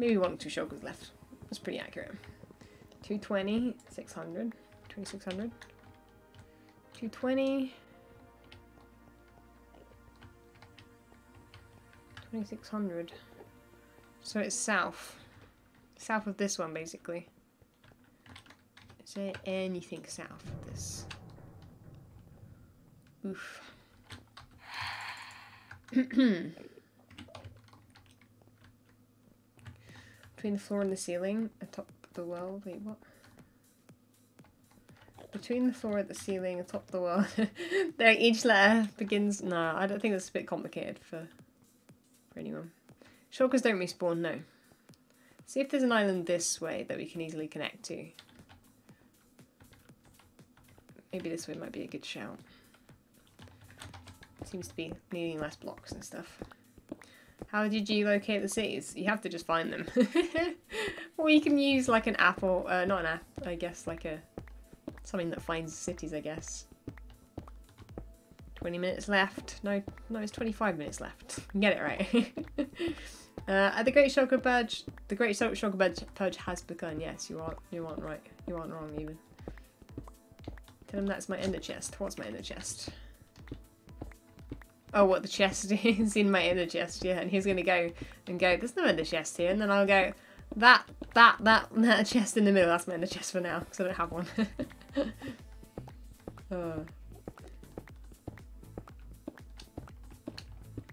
Maybe one or two shulkers left. That's pretty accurate. 220, 600, 2600, 220, 2600. So it's south. South of this one, basically. Is there anything south of this? Oof. Hmm. Between the floor and the ceiling, atop the world. Wait, what? Between the floor and the ceiling, atop the wall. there, each letter begins. No, I don't think that's a bit complicated for for anyone. Shulkers don't respawn. No. See if there's an island this way that we can easily connect to. Maybe this way might be a good shout. Seems to be needing less blocks and stuff. How did you locate the cities? You have to just find them. or you can use like an app or, uh, not an app, I guess like a, something that finds cities, I guess. 20 minutes left. No, no, it's 25 minutes left. Get it right. uh, the Great Shulker Purge, the Great Shulker Purge has begun. Yes, you aren't, you aren't right. You aren't wrong even. Tell him that's my ender chest. What's my ender chest? Oh, what the chest is in my ender chest, yeah. And he's gonna go and go, there's no ender chest here. And then I'll go, that, that, that, that chest in the middle, that's my ender chest for now, because I don't have one. oh.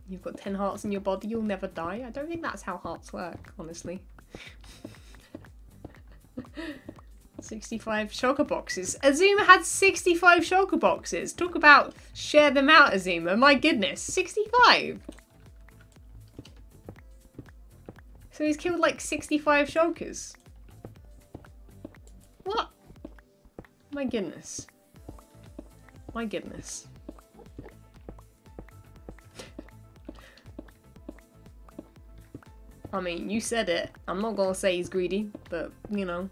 You've got 10 hearts in your body, you'll never die. I don't think that's how hearts work, honestly. 65 shulker boxes. Xisuma had 65 shulker boxes. Talk about share them out, Xisuma. My goodness, 65. So he's killed like 65 shulkers. What? My goodness. My goodness. I mean, you said it. I'm not gonna say he's greedy, but, you know,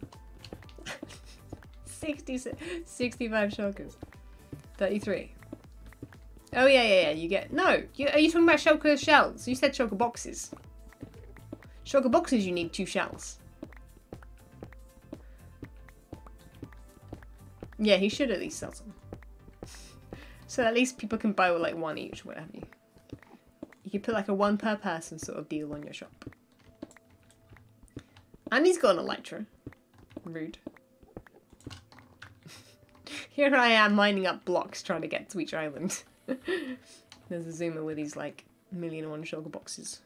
60, 65 shulkers. 33. Oh, yeah, yeah, yeah, you get... No, you, are you talking about shulker shells? You said shulker boxes. Shulker boxes, you need two shells. Yeah, he should at least sell some. So at least people can buy like one each, whatever you. You can put like a one per person sort of deal on your shop. And he's got an Elytra. Rude. Here I am mining up blocks trying to get to each island. There's Xisuma with these like million and one shulker boxes.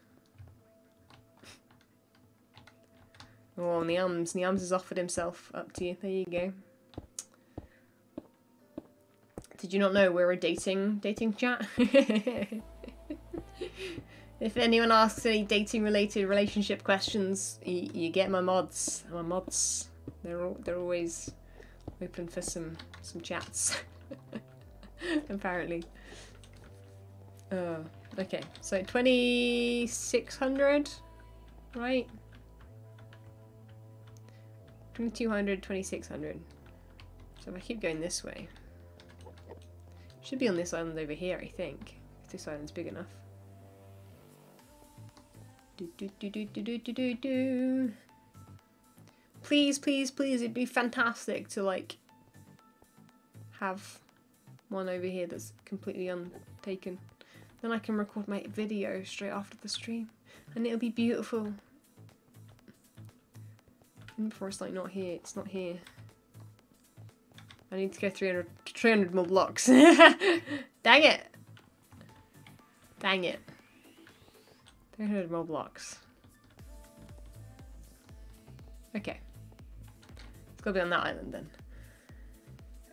Oh, and the arms. The Niams has offered himself up to you. There you go. Did you not know we're a dating dating chat? If anyone asks any dating related relationship questions, you, you get my mods. My mods. They're all, they're always open for some some chats. Apparently. Uh, okay, so 2600, right? 2200, 2600. So if I keep going this way, should be on this island over here, I think. If this island's big enough. Do, do, do, do, do, do, do, do. Please, please, please, it'd be fantastic to like have one over here that's completely untaken. Then I can record my video straight after the stream and it'll be beautiful. And before it's like not here, it's not here. I need to go 300, 300 more blocks. Dang it! Dang it. 300 more blocks. Okay. It's gotta be on that island then.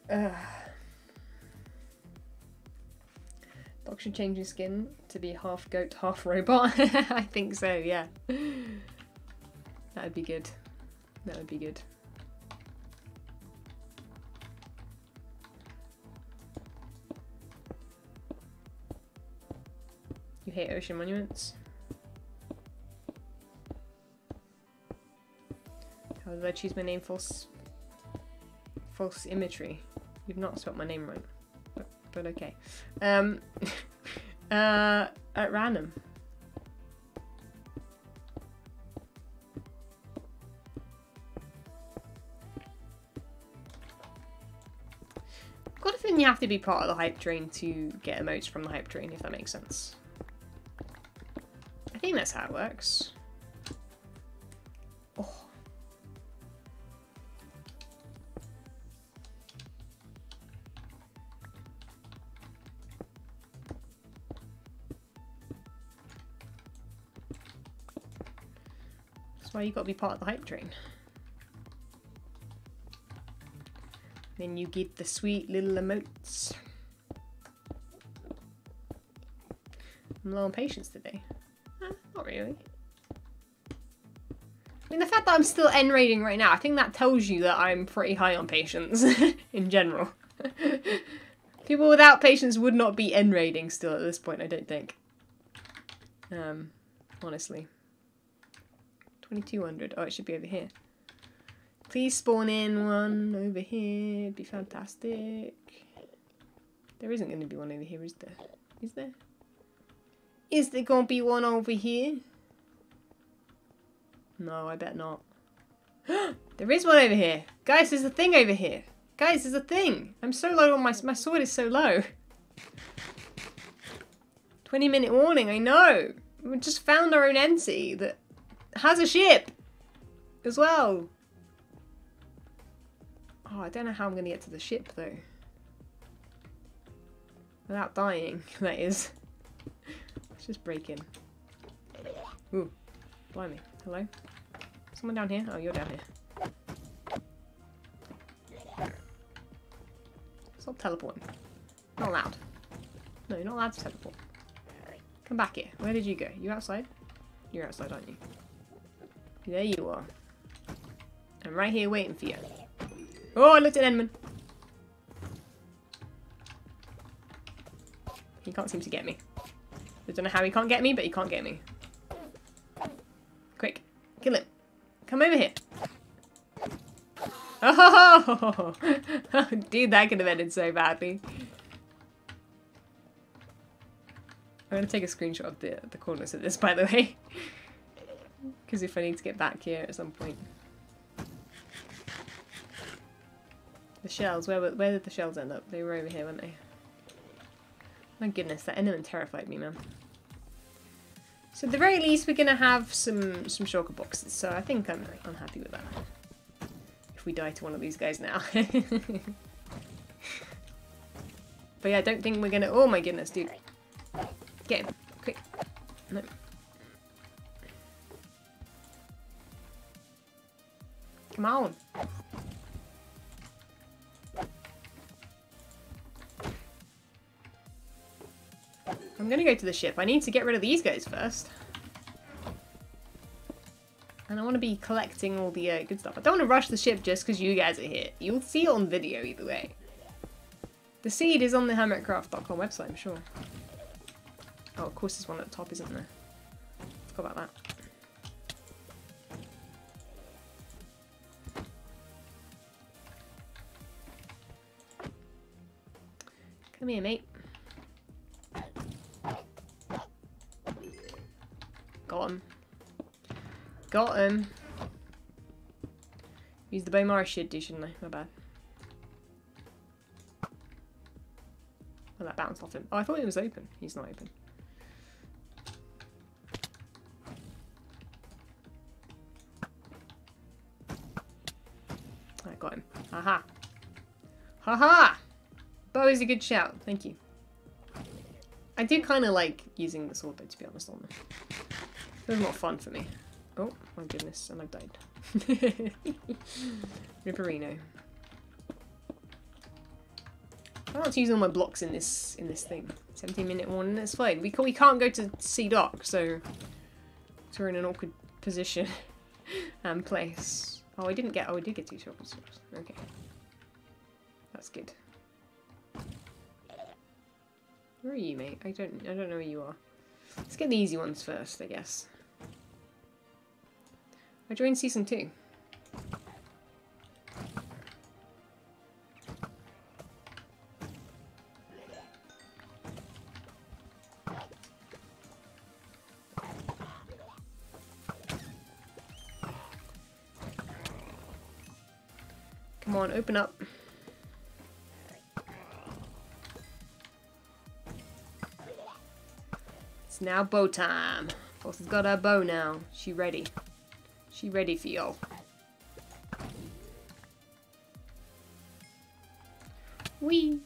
Ugh. Doc should change his skin to be half goat, half robot. I think so, yeah. That would be good. That would be good. You hate ocean monuments? How did I choose my name? False, false imagery. You've not spelled my name right, but, but okay. Um, uh, at random. Got a feeling you have to be part of the hype train to get emotes from the hype train, if that makes sense. I think that's how it works. Why you gotta be part of the hype train. Then you get the sweet little emotes. I'm low on patience today. Eh, not really. I mean, the fact that I'm still N rating right now, I think that tells you that I'm pretty high on patience in general. People without patience would not be N rating still at this point, I don't think. Um, honestly. 2200. Oh, it should be over here. Please spawn in one over here. It'd be fantastic. There isn't going to be one over here, is there? Is there? Is there going to be one over here? No, I bet not. there is one over here. Guys, there's a thing over here. Guys, there's a thing. I'm so low on my... My sword is so low. 20 minute warning, I know. We just found our own NC that has a ship as well. Oh, I don't know how I'm going to get to the ship, though. Without dying, that is. Let's just break in. Ooh, blimey. Hello? Someone down here? Oh, you're down here. Stop teleporting. Not allowed. No, you're not allowed to teleport. Come back here. Where did you go? You outside? You're outside, aren't you? There you are. I'm right here waiting for you. Oh, I looked at Enderman. He can't seem to get me. I don't know how he can't get me, but he can't get me. Quick, kill him. Come over here. Oh, dude, that could have ended so badly. I'm gonna take a screenshot of the the corners of this, by the way, because if I need to get back here at some point. The shells, where, where did the shells end up? They were over here, weren't they? My goodness, that Enderman terrified me, man. So at the very least, we're going to have some, some shulker boxes, so I think I'm, I'm happy with that. If we die to one of these guys now. but yeah, I don't think we're going to... Oh my goodness, dude. Get him. Quick. Come on. I'm gonna go to the ship. I need to get rid of these guys first. And I want to be collecting all the uh, good stuff. I don't want to rush the ship just because you guys are here. You'll see it on video either way. The seed is on the hermitcraft.com website, I'm sure. Oh, of course there's one at the top, isn't there? Forgot about that. Come here, mate. Got him. Got him. Use the Bowmar I should do, shouldn't I? My bad. Oh, that bounced off him. Oh, I thought it was open. He's not open. I got him. Haha. Haha! Bow is a good shout. Thank you. I do kind of like using the sword though, to be honest on this. It's more fun for me. Oh, my goodness, and I've died. Ripperino. I want to use all my blocks in this in this thing. 17 minute warning, that's fine. We, can, we can't go to Sea Dock, so, so we're in an awkward position and place. Oh, I didn't get, oh, I did get two stars. Okay. That's good. Where are you, mate? I don't, I don't know where you are. Let's get the easy ones first, I guess. I joined season two. Come on, open up. It's now bow time. Has got her bow now. She ready. She ready for y'all. Wee.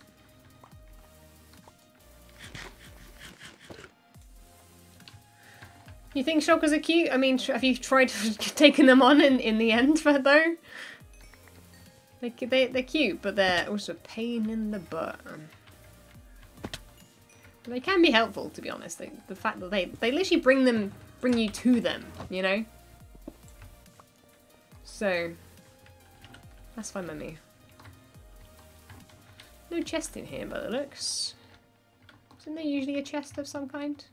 You think shulkers are cute? I mean, have you tried taking them on in, in the end, though? They, they, they're cute, but they're also a pain in the butt. They can be helpful, to be honest. The fact that they, they literally bring them, bring you to them, you know? So, that's fine by me. No chest in here, but it looks. Isn't there usually a chest of some kind?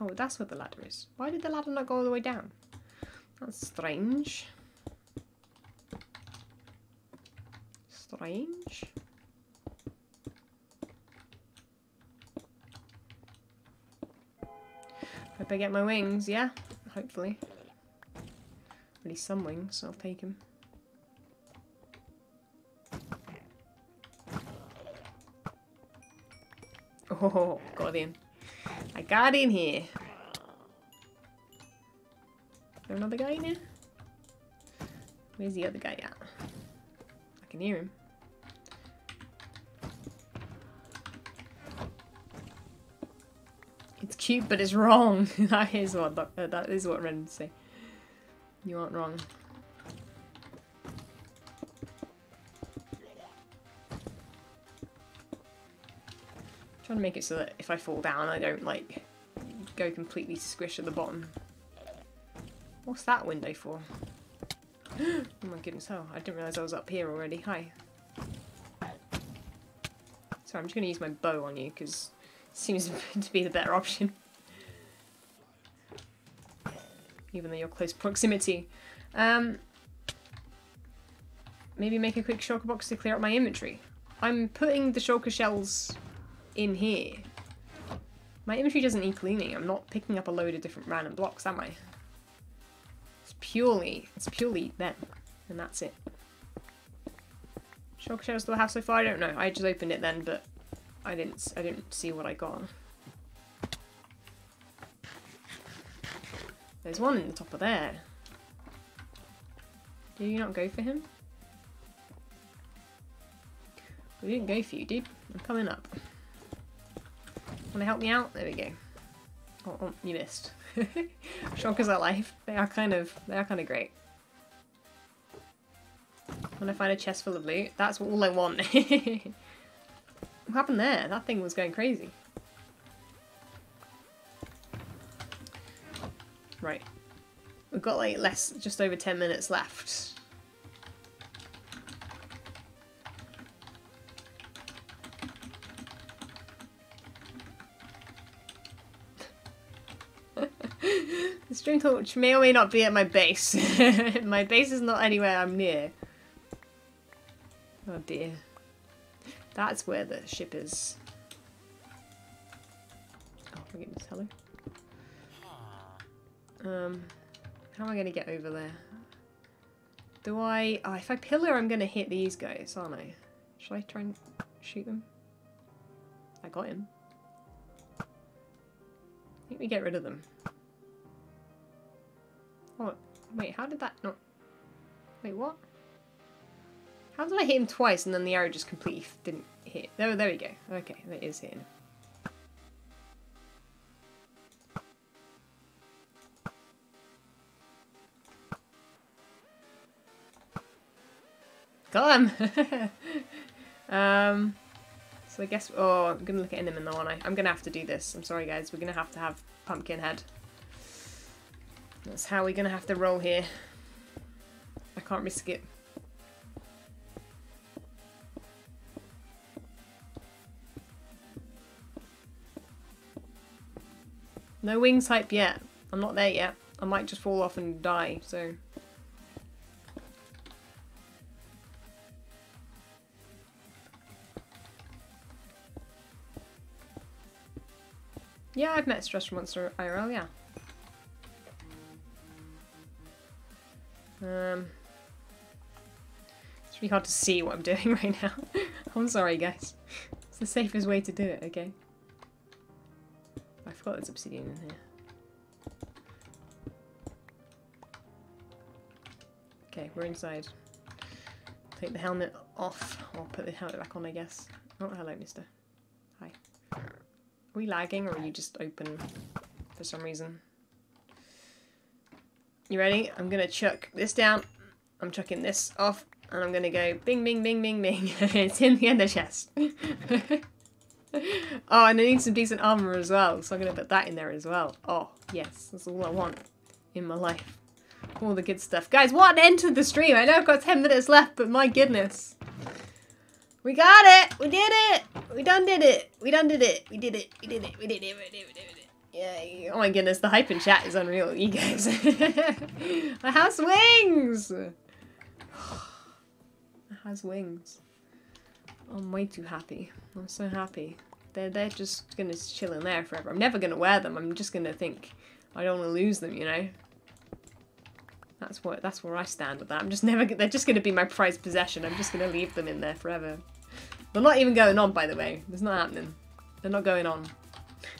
Oh, that's where the ladder is. Why did the ladder not go all the way down? That's strange. Strange. Hope I get my wings, yeah? Hopefully. At least some wings, I'll take them. Oh, got in. I got in here. there another guy in here? Where's the other guy at? I can hear him. Cute, but it's wrong. that is what uh, that is what Ren would say. You aren't wrong. trying to make it so that if I fall down, I don't like go completely squish at the bottom. What's that window for? oh my goodness, oh, I didn't realise I was up here already. Hi. Sorry, I'm just going to use my bow on you because seems to be the better option. even though you're close proximity. Um, maybe make a quick shulker box to clear up my inventory. I'm putting the shulker shells in here. My inventory doesn't need cleaning. I'm not picking up a load of different random blocks, am I? It's purely, it's purely them, and that's it. Shulker shells do I have so far? I don't know. I just opened it then, but I didn't, I didn't see what I got. There's one in the top of there. Did you not go for him? We didn't go for you, dude. I'm coming up. Want to help me out? There we go. Oh, oh you missed. Shulkers are life. They are kind of, they are kind of great. I find a chest full of loot, that's all I want. What happened there? That thing was going crazy. Right. We've got like less, just over 10 minutes left. the string torch may or may not be at my base. my base is not anywhere I'm near. Oh dear. That's where the ship is. Oh my goodness, hello. Um, how am I going to get over there? Do I... Oh, if I pillar, I'm going to hit these guys, aren't I? Should I try and shoot them? I got him. Think we get rid of them. Oh, wait, how did that not... Wait, what? How did I hit him twice and then the arrow just completely didn't hit? There, there we go. Okay, that is hitting. Got him! um, so I guess, oh, I'm gonna look at Enderman though, aren't I? I'm gonna have to do this. I'm sorry guys, we're gonna have to have pumpkin head. That's how we're gonna have to roll here. I can't risk it. No wings type yet. I'm not there yet. I might just fall off and die, so... Yeah, I've met Stress Monster IRL, yeah. Um, it's really hard to see what I'm doing right now. I'm sorry, guys. It's the safest way to do it, okay? Forgot there's obsidian in here. Okay, we're inside. Take the helmet off. I'll put the helmet back on, I guess. Oh, hello, mister. Hi. Are we lagging or are you just open for some reason? You ready? I'm gonna chuck this down. I'm chucking this off. And I'm gonna go bing, bing, bing, bing, bing. it's in the ender chest. oh, and I need some decent armor as well. So I'm gonna put that in there as well. Oh, yes. That's all I want in my life. All the good stuff. Guys, what entered the stream? I know I've got 10 minutes left, but my goodness. We got it! We did it! We done did it! We done did it! We did it! We did it! We did it! We did it! We did it! Yeah, oh my goodness, the hype in chat is unreal, you guys. it has wings! It has wings. I'm way too happy. I'm so happy. They're, they're just gonna chill in there forever. I'm never gonna wear them. I'm just gonna think I don't want to lose them, you know? That's what. That's where I stand with that. I'm just never. They're just to be my prized possession. I'm just to leave them in there forever. They're not even going on, by the way. It's not happening. They're not going on.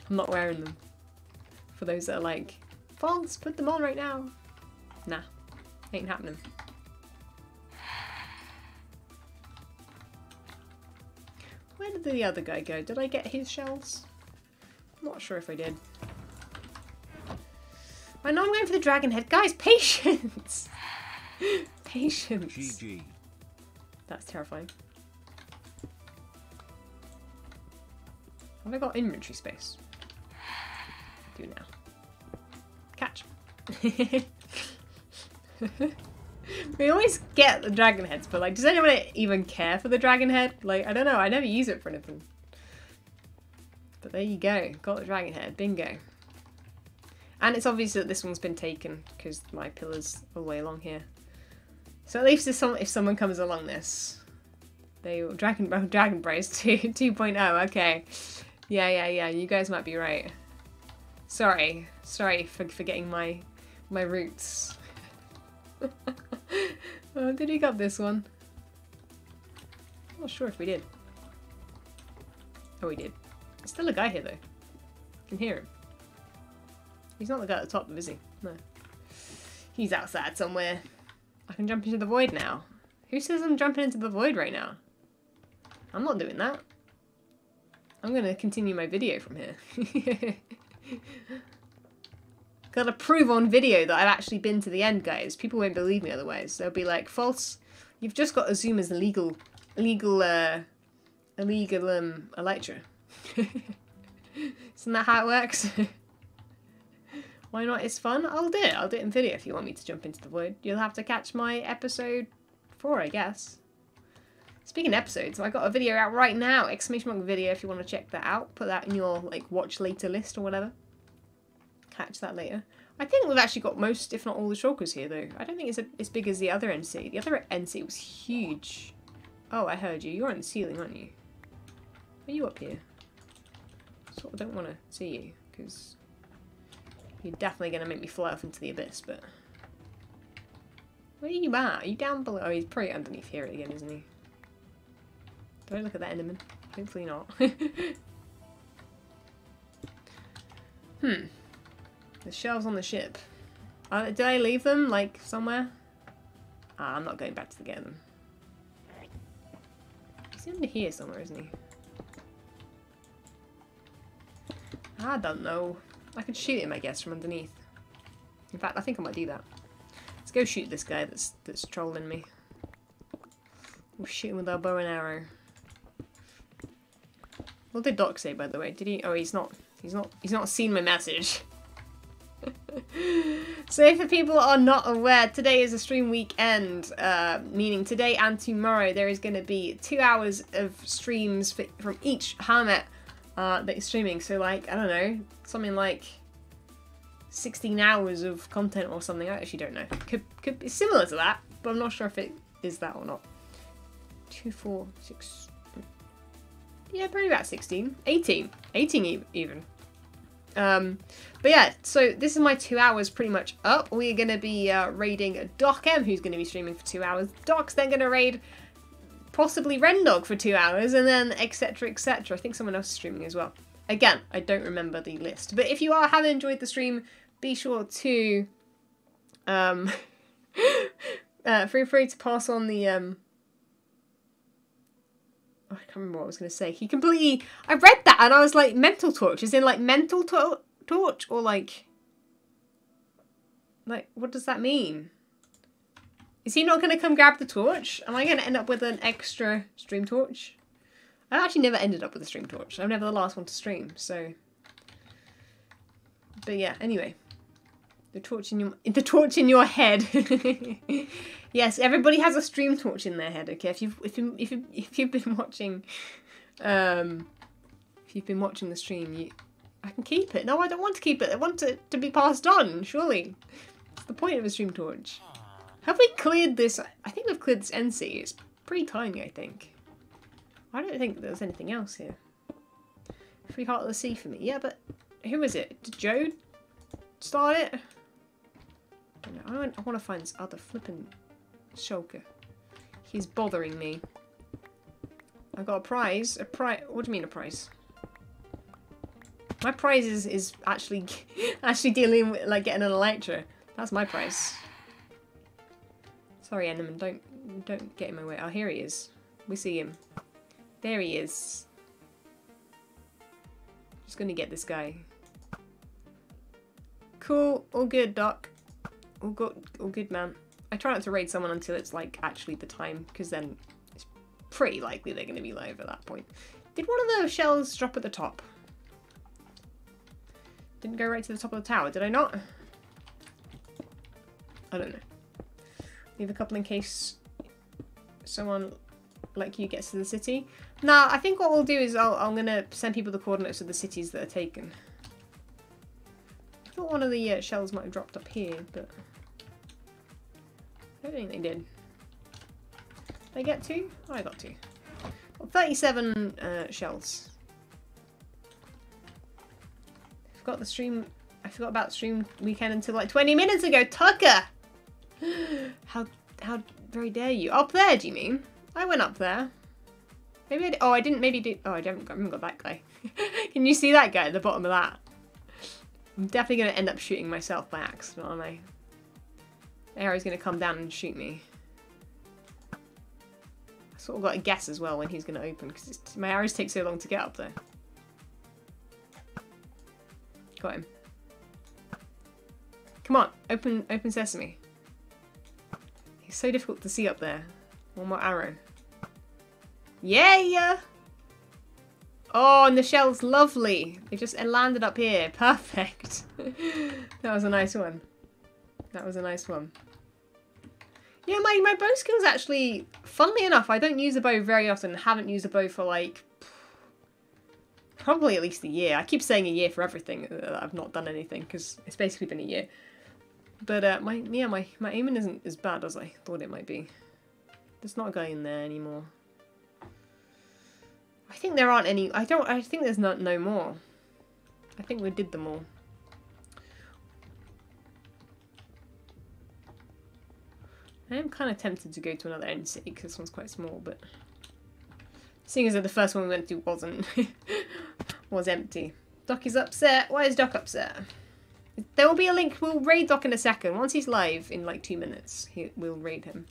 I'm not wearing them. For those that are like, false, put them on right now. Nah, ain't happening. Where did the other guy go? Did I get his shells? I'm not sure if I did. I know I'm going for the dragon head. Guys, patience! patience. GG. That's terrifying. Have I got inventory space? I do now. Catch. we always get the dragon heads, but like, does anyone even care for the dragon head? Like, I don't know. I never use it for anything. But there you go. Got the dragon head. Bingo. And it's obvious that this one's been taken because my pillar's all the way along here. So at least if, some, if someone comes along this, they will Dragon oh, Dragon 2 2.0. Okay, yeah, yeah, yeah. You guys might be right. Sorry, sorry for forgetting my my roots. Oh, did we got this one? I'm not sure if we did. Oh, we did. There's still a guy here though. I can hear him. He's not the guy at the top, is he? No. He's outside somewhere. I can jump into the void now. Who says I'm jumping into the void right now? I'm not doing that. I'm going to continue my video from here. Gotta prove on video that I've actually been to the end, guys. People won't believe me otherwise. They'll be like, false. You've just got to zoom as a legal, legal, uh, illegal um elytra. Isn't that how it works? Why not? It's fun. I'll do it. I'll do it in video if you want me to jump into the void. You'll have to catch my episode four, I guess. Speaking episodes, I got a video out right now, exclamation mark video if you want to check that out. Put that in your like watch later list or whatever. Catch that later. I think we've actually got most, if not all, the shulkers here though. I don't think it's a, as big as the other NC. The other NC was huge. Oh, I heard you. You're on the ceiling, aren't you? Are you up here? Sort of don't want to see you because you're definitely going to make me fly off into the abyss. But where are you at? Are you down below? Oh, he's probably underneath here again, isn't he? Don't look at that Enderman. Hopefully not. hmm. The shelves on the ship. Uh, did I leave them, like, somewhere? Ah, I'm not going back to get them. He's under here somewhere, isn't he? I don't know. I could shoot him, I guess, from underneath. In fact, I think I might do that. Let's go shoot this guy that's that's trolling me. We'll shoot him with our bow and arrow. What did Doc say, by the way? Did he? Oh, he's not. He's not. He's not seen my message. so if the people are not aware, today is a stream weekend, uh, meaning today and tomorrow there is going to be two hours of streams from each Hermit uh, that is streaming. So like, I don't know, something like 16 hours of content or something. I actually don't know. Could, could be similar to that, but I'm not sure if it is that or not. Two, four, six, yeah, probably about 16. 18. 18 even. Um, but yeah, so this is my two hours pretty much up. We're going to be uh, raiding Doc M, who's going to be streaming for two hours. Doc's then going to raid possibly Rendog for two hours, and then etc. etc. I think someone else is streaming as well. Again, I don't remember the list. But if you are have enjoyed the stream, be sure to um, uh, feel free to pass on the um, I can't remember what I was going to say. He completely. I read that and I was like, mental torch. Is in like mental to- torch or like. Like, what does that mean? Is he not going to come grab the torch? Am I going to end up with an extra stream torch? I actually never ended up with a stream torch. I'm never the last one to stream, so. But yeah, anyway. The torch in your the torch in your head. yes, everybody has a stream torch in their head. Okay, if you've if you if you if you've been watching, um, if you've been watching the stream, you, I can keep it. No, I don't want to keep it. I want it to be passed on. Surely, it's the point of a stream torch. Have we cleared this? I think we've cleared this NC. It's pretty tiny. I think. I don't think there's anything else here. Free heart of the sea for me. Yeah, but who is it? Did Joe start it? I, want, I want to find this other flipping shulker. He's bothering me. I got a prize. A prize. What do you mean a prize? My prize is, is actually actually dealing with like getting an elytra. That's my prize. Sorry, Enderman. Don't don't get in my way. Oh, here he is. We see him. There he is. Just gonna get this guy. Cool. All good, Doc. All good, all good, man. I try not to raid someone until it's like actually the time, because then it's pretty likely they're to be live at that point. Did one of the shells drop at the top? Didn't go right to the top of the tower, did I not? I don't know. Leave a couple in case someone like you gets to the city. Nah, I think what we'll do is I'll, I'm going to send people the coordinates of the cities that are taken. I thought one of the uh, shells might have dropped up here, but... I don't think they did. Did I get two? Oh, I got two. Well, 37 uh, shells. Forgot the stream. I forgot about stream weekend until like 20 minutes ago. Tucker! how how very dare you? Up there, do you mean? I went up there. Maybe I. Oh, I didn't maybe do. Oh, I haven't got, I haven't got that guy. Can you see that guy at the bottom of that? I'm definitely going to end up shooting myself by accident, aren't I? Arrow's going to come down and shoot me. I sort of got a guess as well when he's going to open because my arrows take so long to get up there. Got him. Come on, open open sesame. He's so difficult to see up there. One more arrow. Yeah! yeah. Oh, and the shell's lovely. It just landed up here. Perfect. that was a nice one. That was a nice one. Yeah, my, my bow skill's actually, funnily enough, I don't use a bow very often. Haven't used a bow for like, probably at least a year. I keep saying a year for everything. I've not done anything because it's basically been a year. But uh, my yeah, my, my aiming isn't as bad as I thought it might be. There's not a guy in there anymore. I think there aren't any. I don't. I think there's not no more. I think we did them all. I am kind of tempted to go to another end city because this one's quite small, but seeing as the first one we went to wasn't was empty. Doc is upset. Why is Doc upset? There will be a link. We'll raid Doc in a second. Once he's live in like two minutes, he, we'll raid him.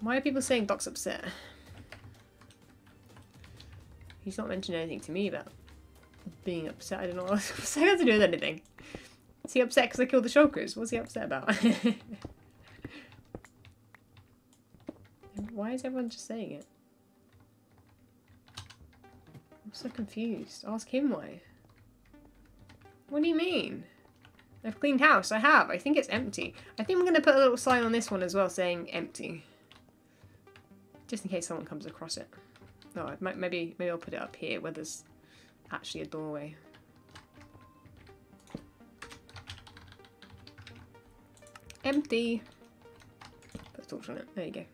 Why are people saying Doc's upset? He's not mentioned anything to me about being upset. I don't know that got to do with anything. Is he upset because I killed the shulkers? What's he upset about? Why is everyone just saying it? I'm so confused. Ask him why. What do you mean? I've cleaned house. I have. I think it's empty. I think I'm going to put a little sign on this one as well saying empty. Just in case someone comes across it. Oh, maybe maybe I'll put it up here where there's actually a doorway. Empty. Put a torch on it. There you go.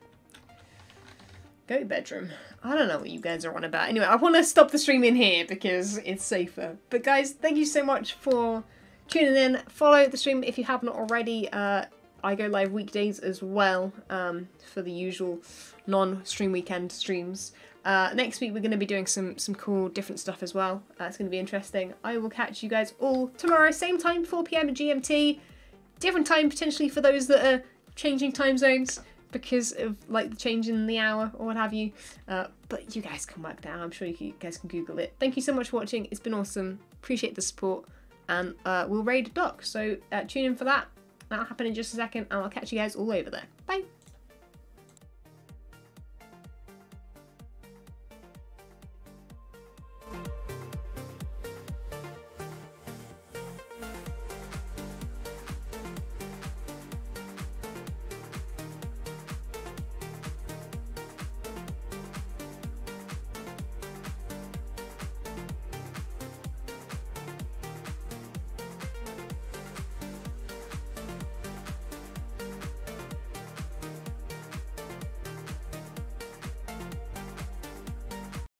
Go bedroom. I don't know what you guys are on about. Anyway, I want to stop the stream in here because it's safer. But guys, thank you so much for tuning in. Follow the stream if you have not already. Uh, I go live weekdays as well um, for the usual non-stream weekend streams. Uh, next week we're going to be doing some some cool different stuff as well. Uh, it's going to be interesting. I will catch you guys all tomorrow, same time, 4 p.m. GMT. Different time potentially for those that are changing time zones because of like the change in the hour or what have you. Uh, but you guys can work that out. I'm sure you guys can Google it. Thank you so much for watching. It's been awesome. Appreciate the support. And uh, we'll raid a Doc. So uh, tune in for that. That'll happen in just a second. And I'll catch you guys all over there. Bye.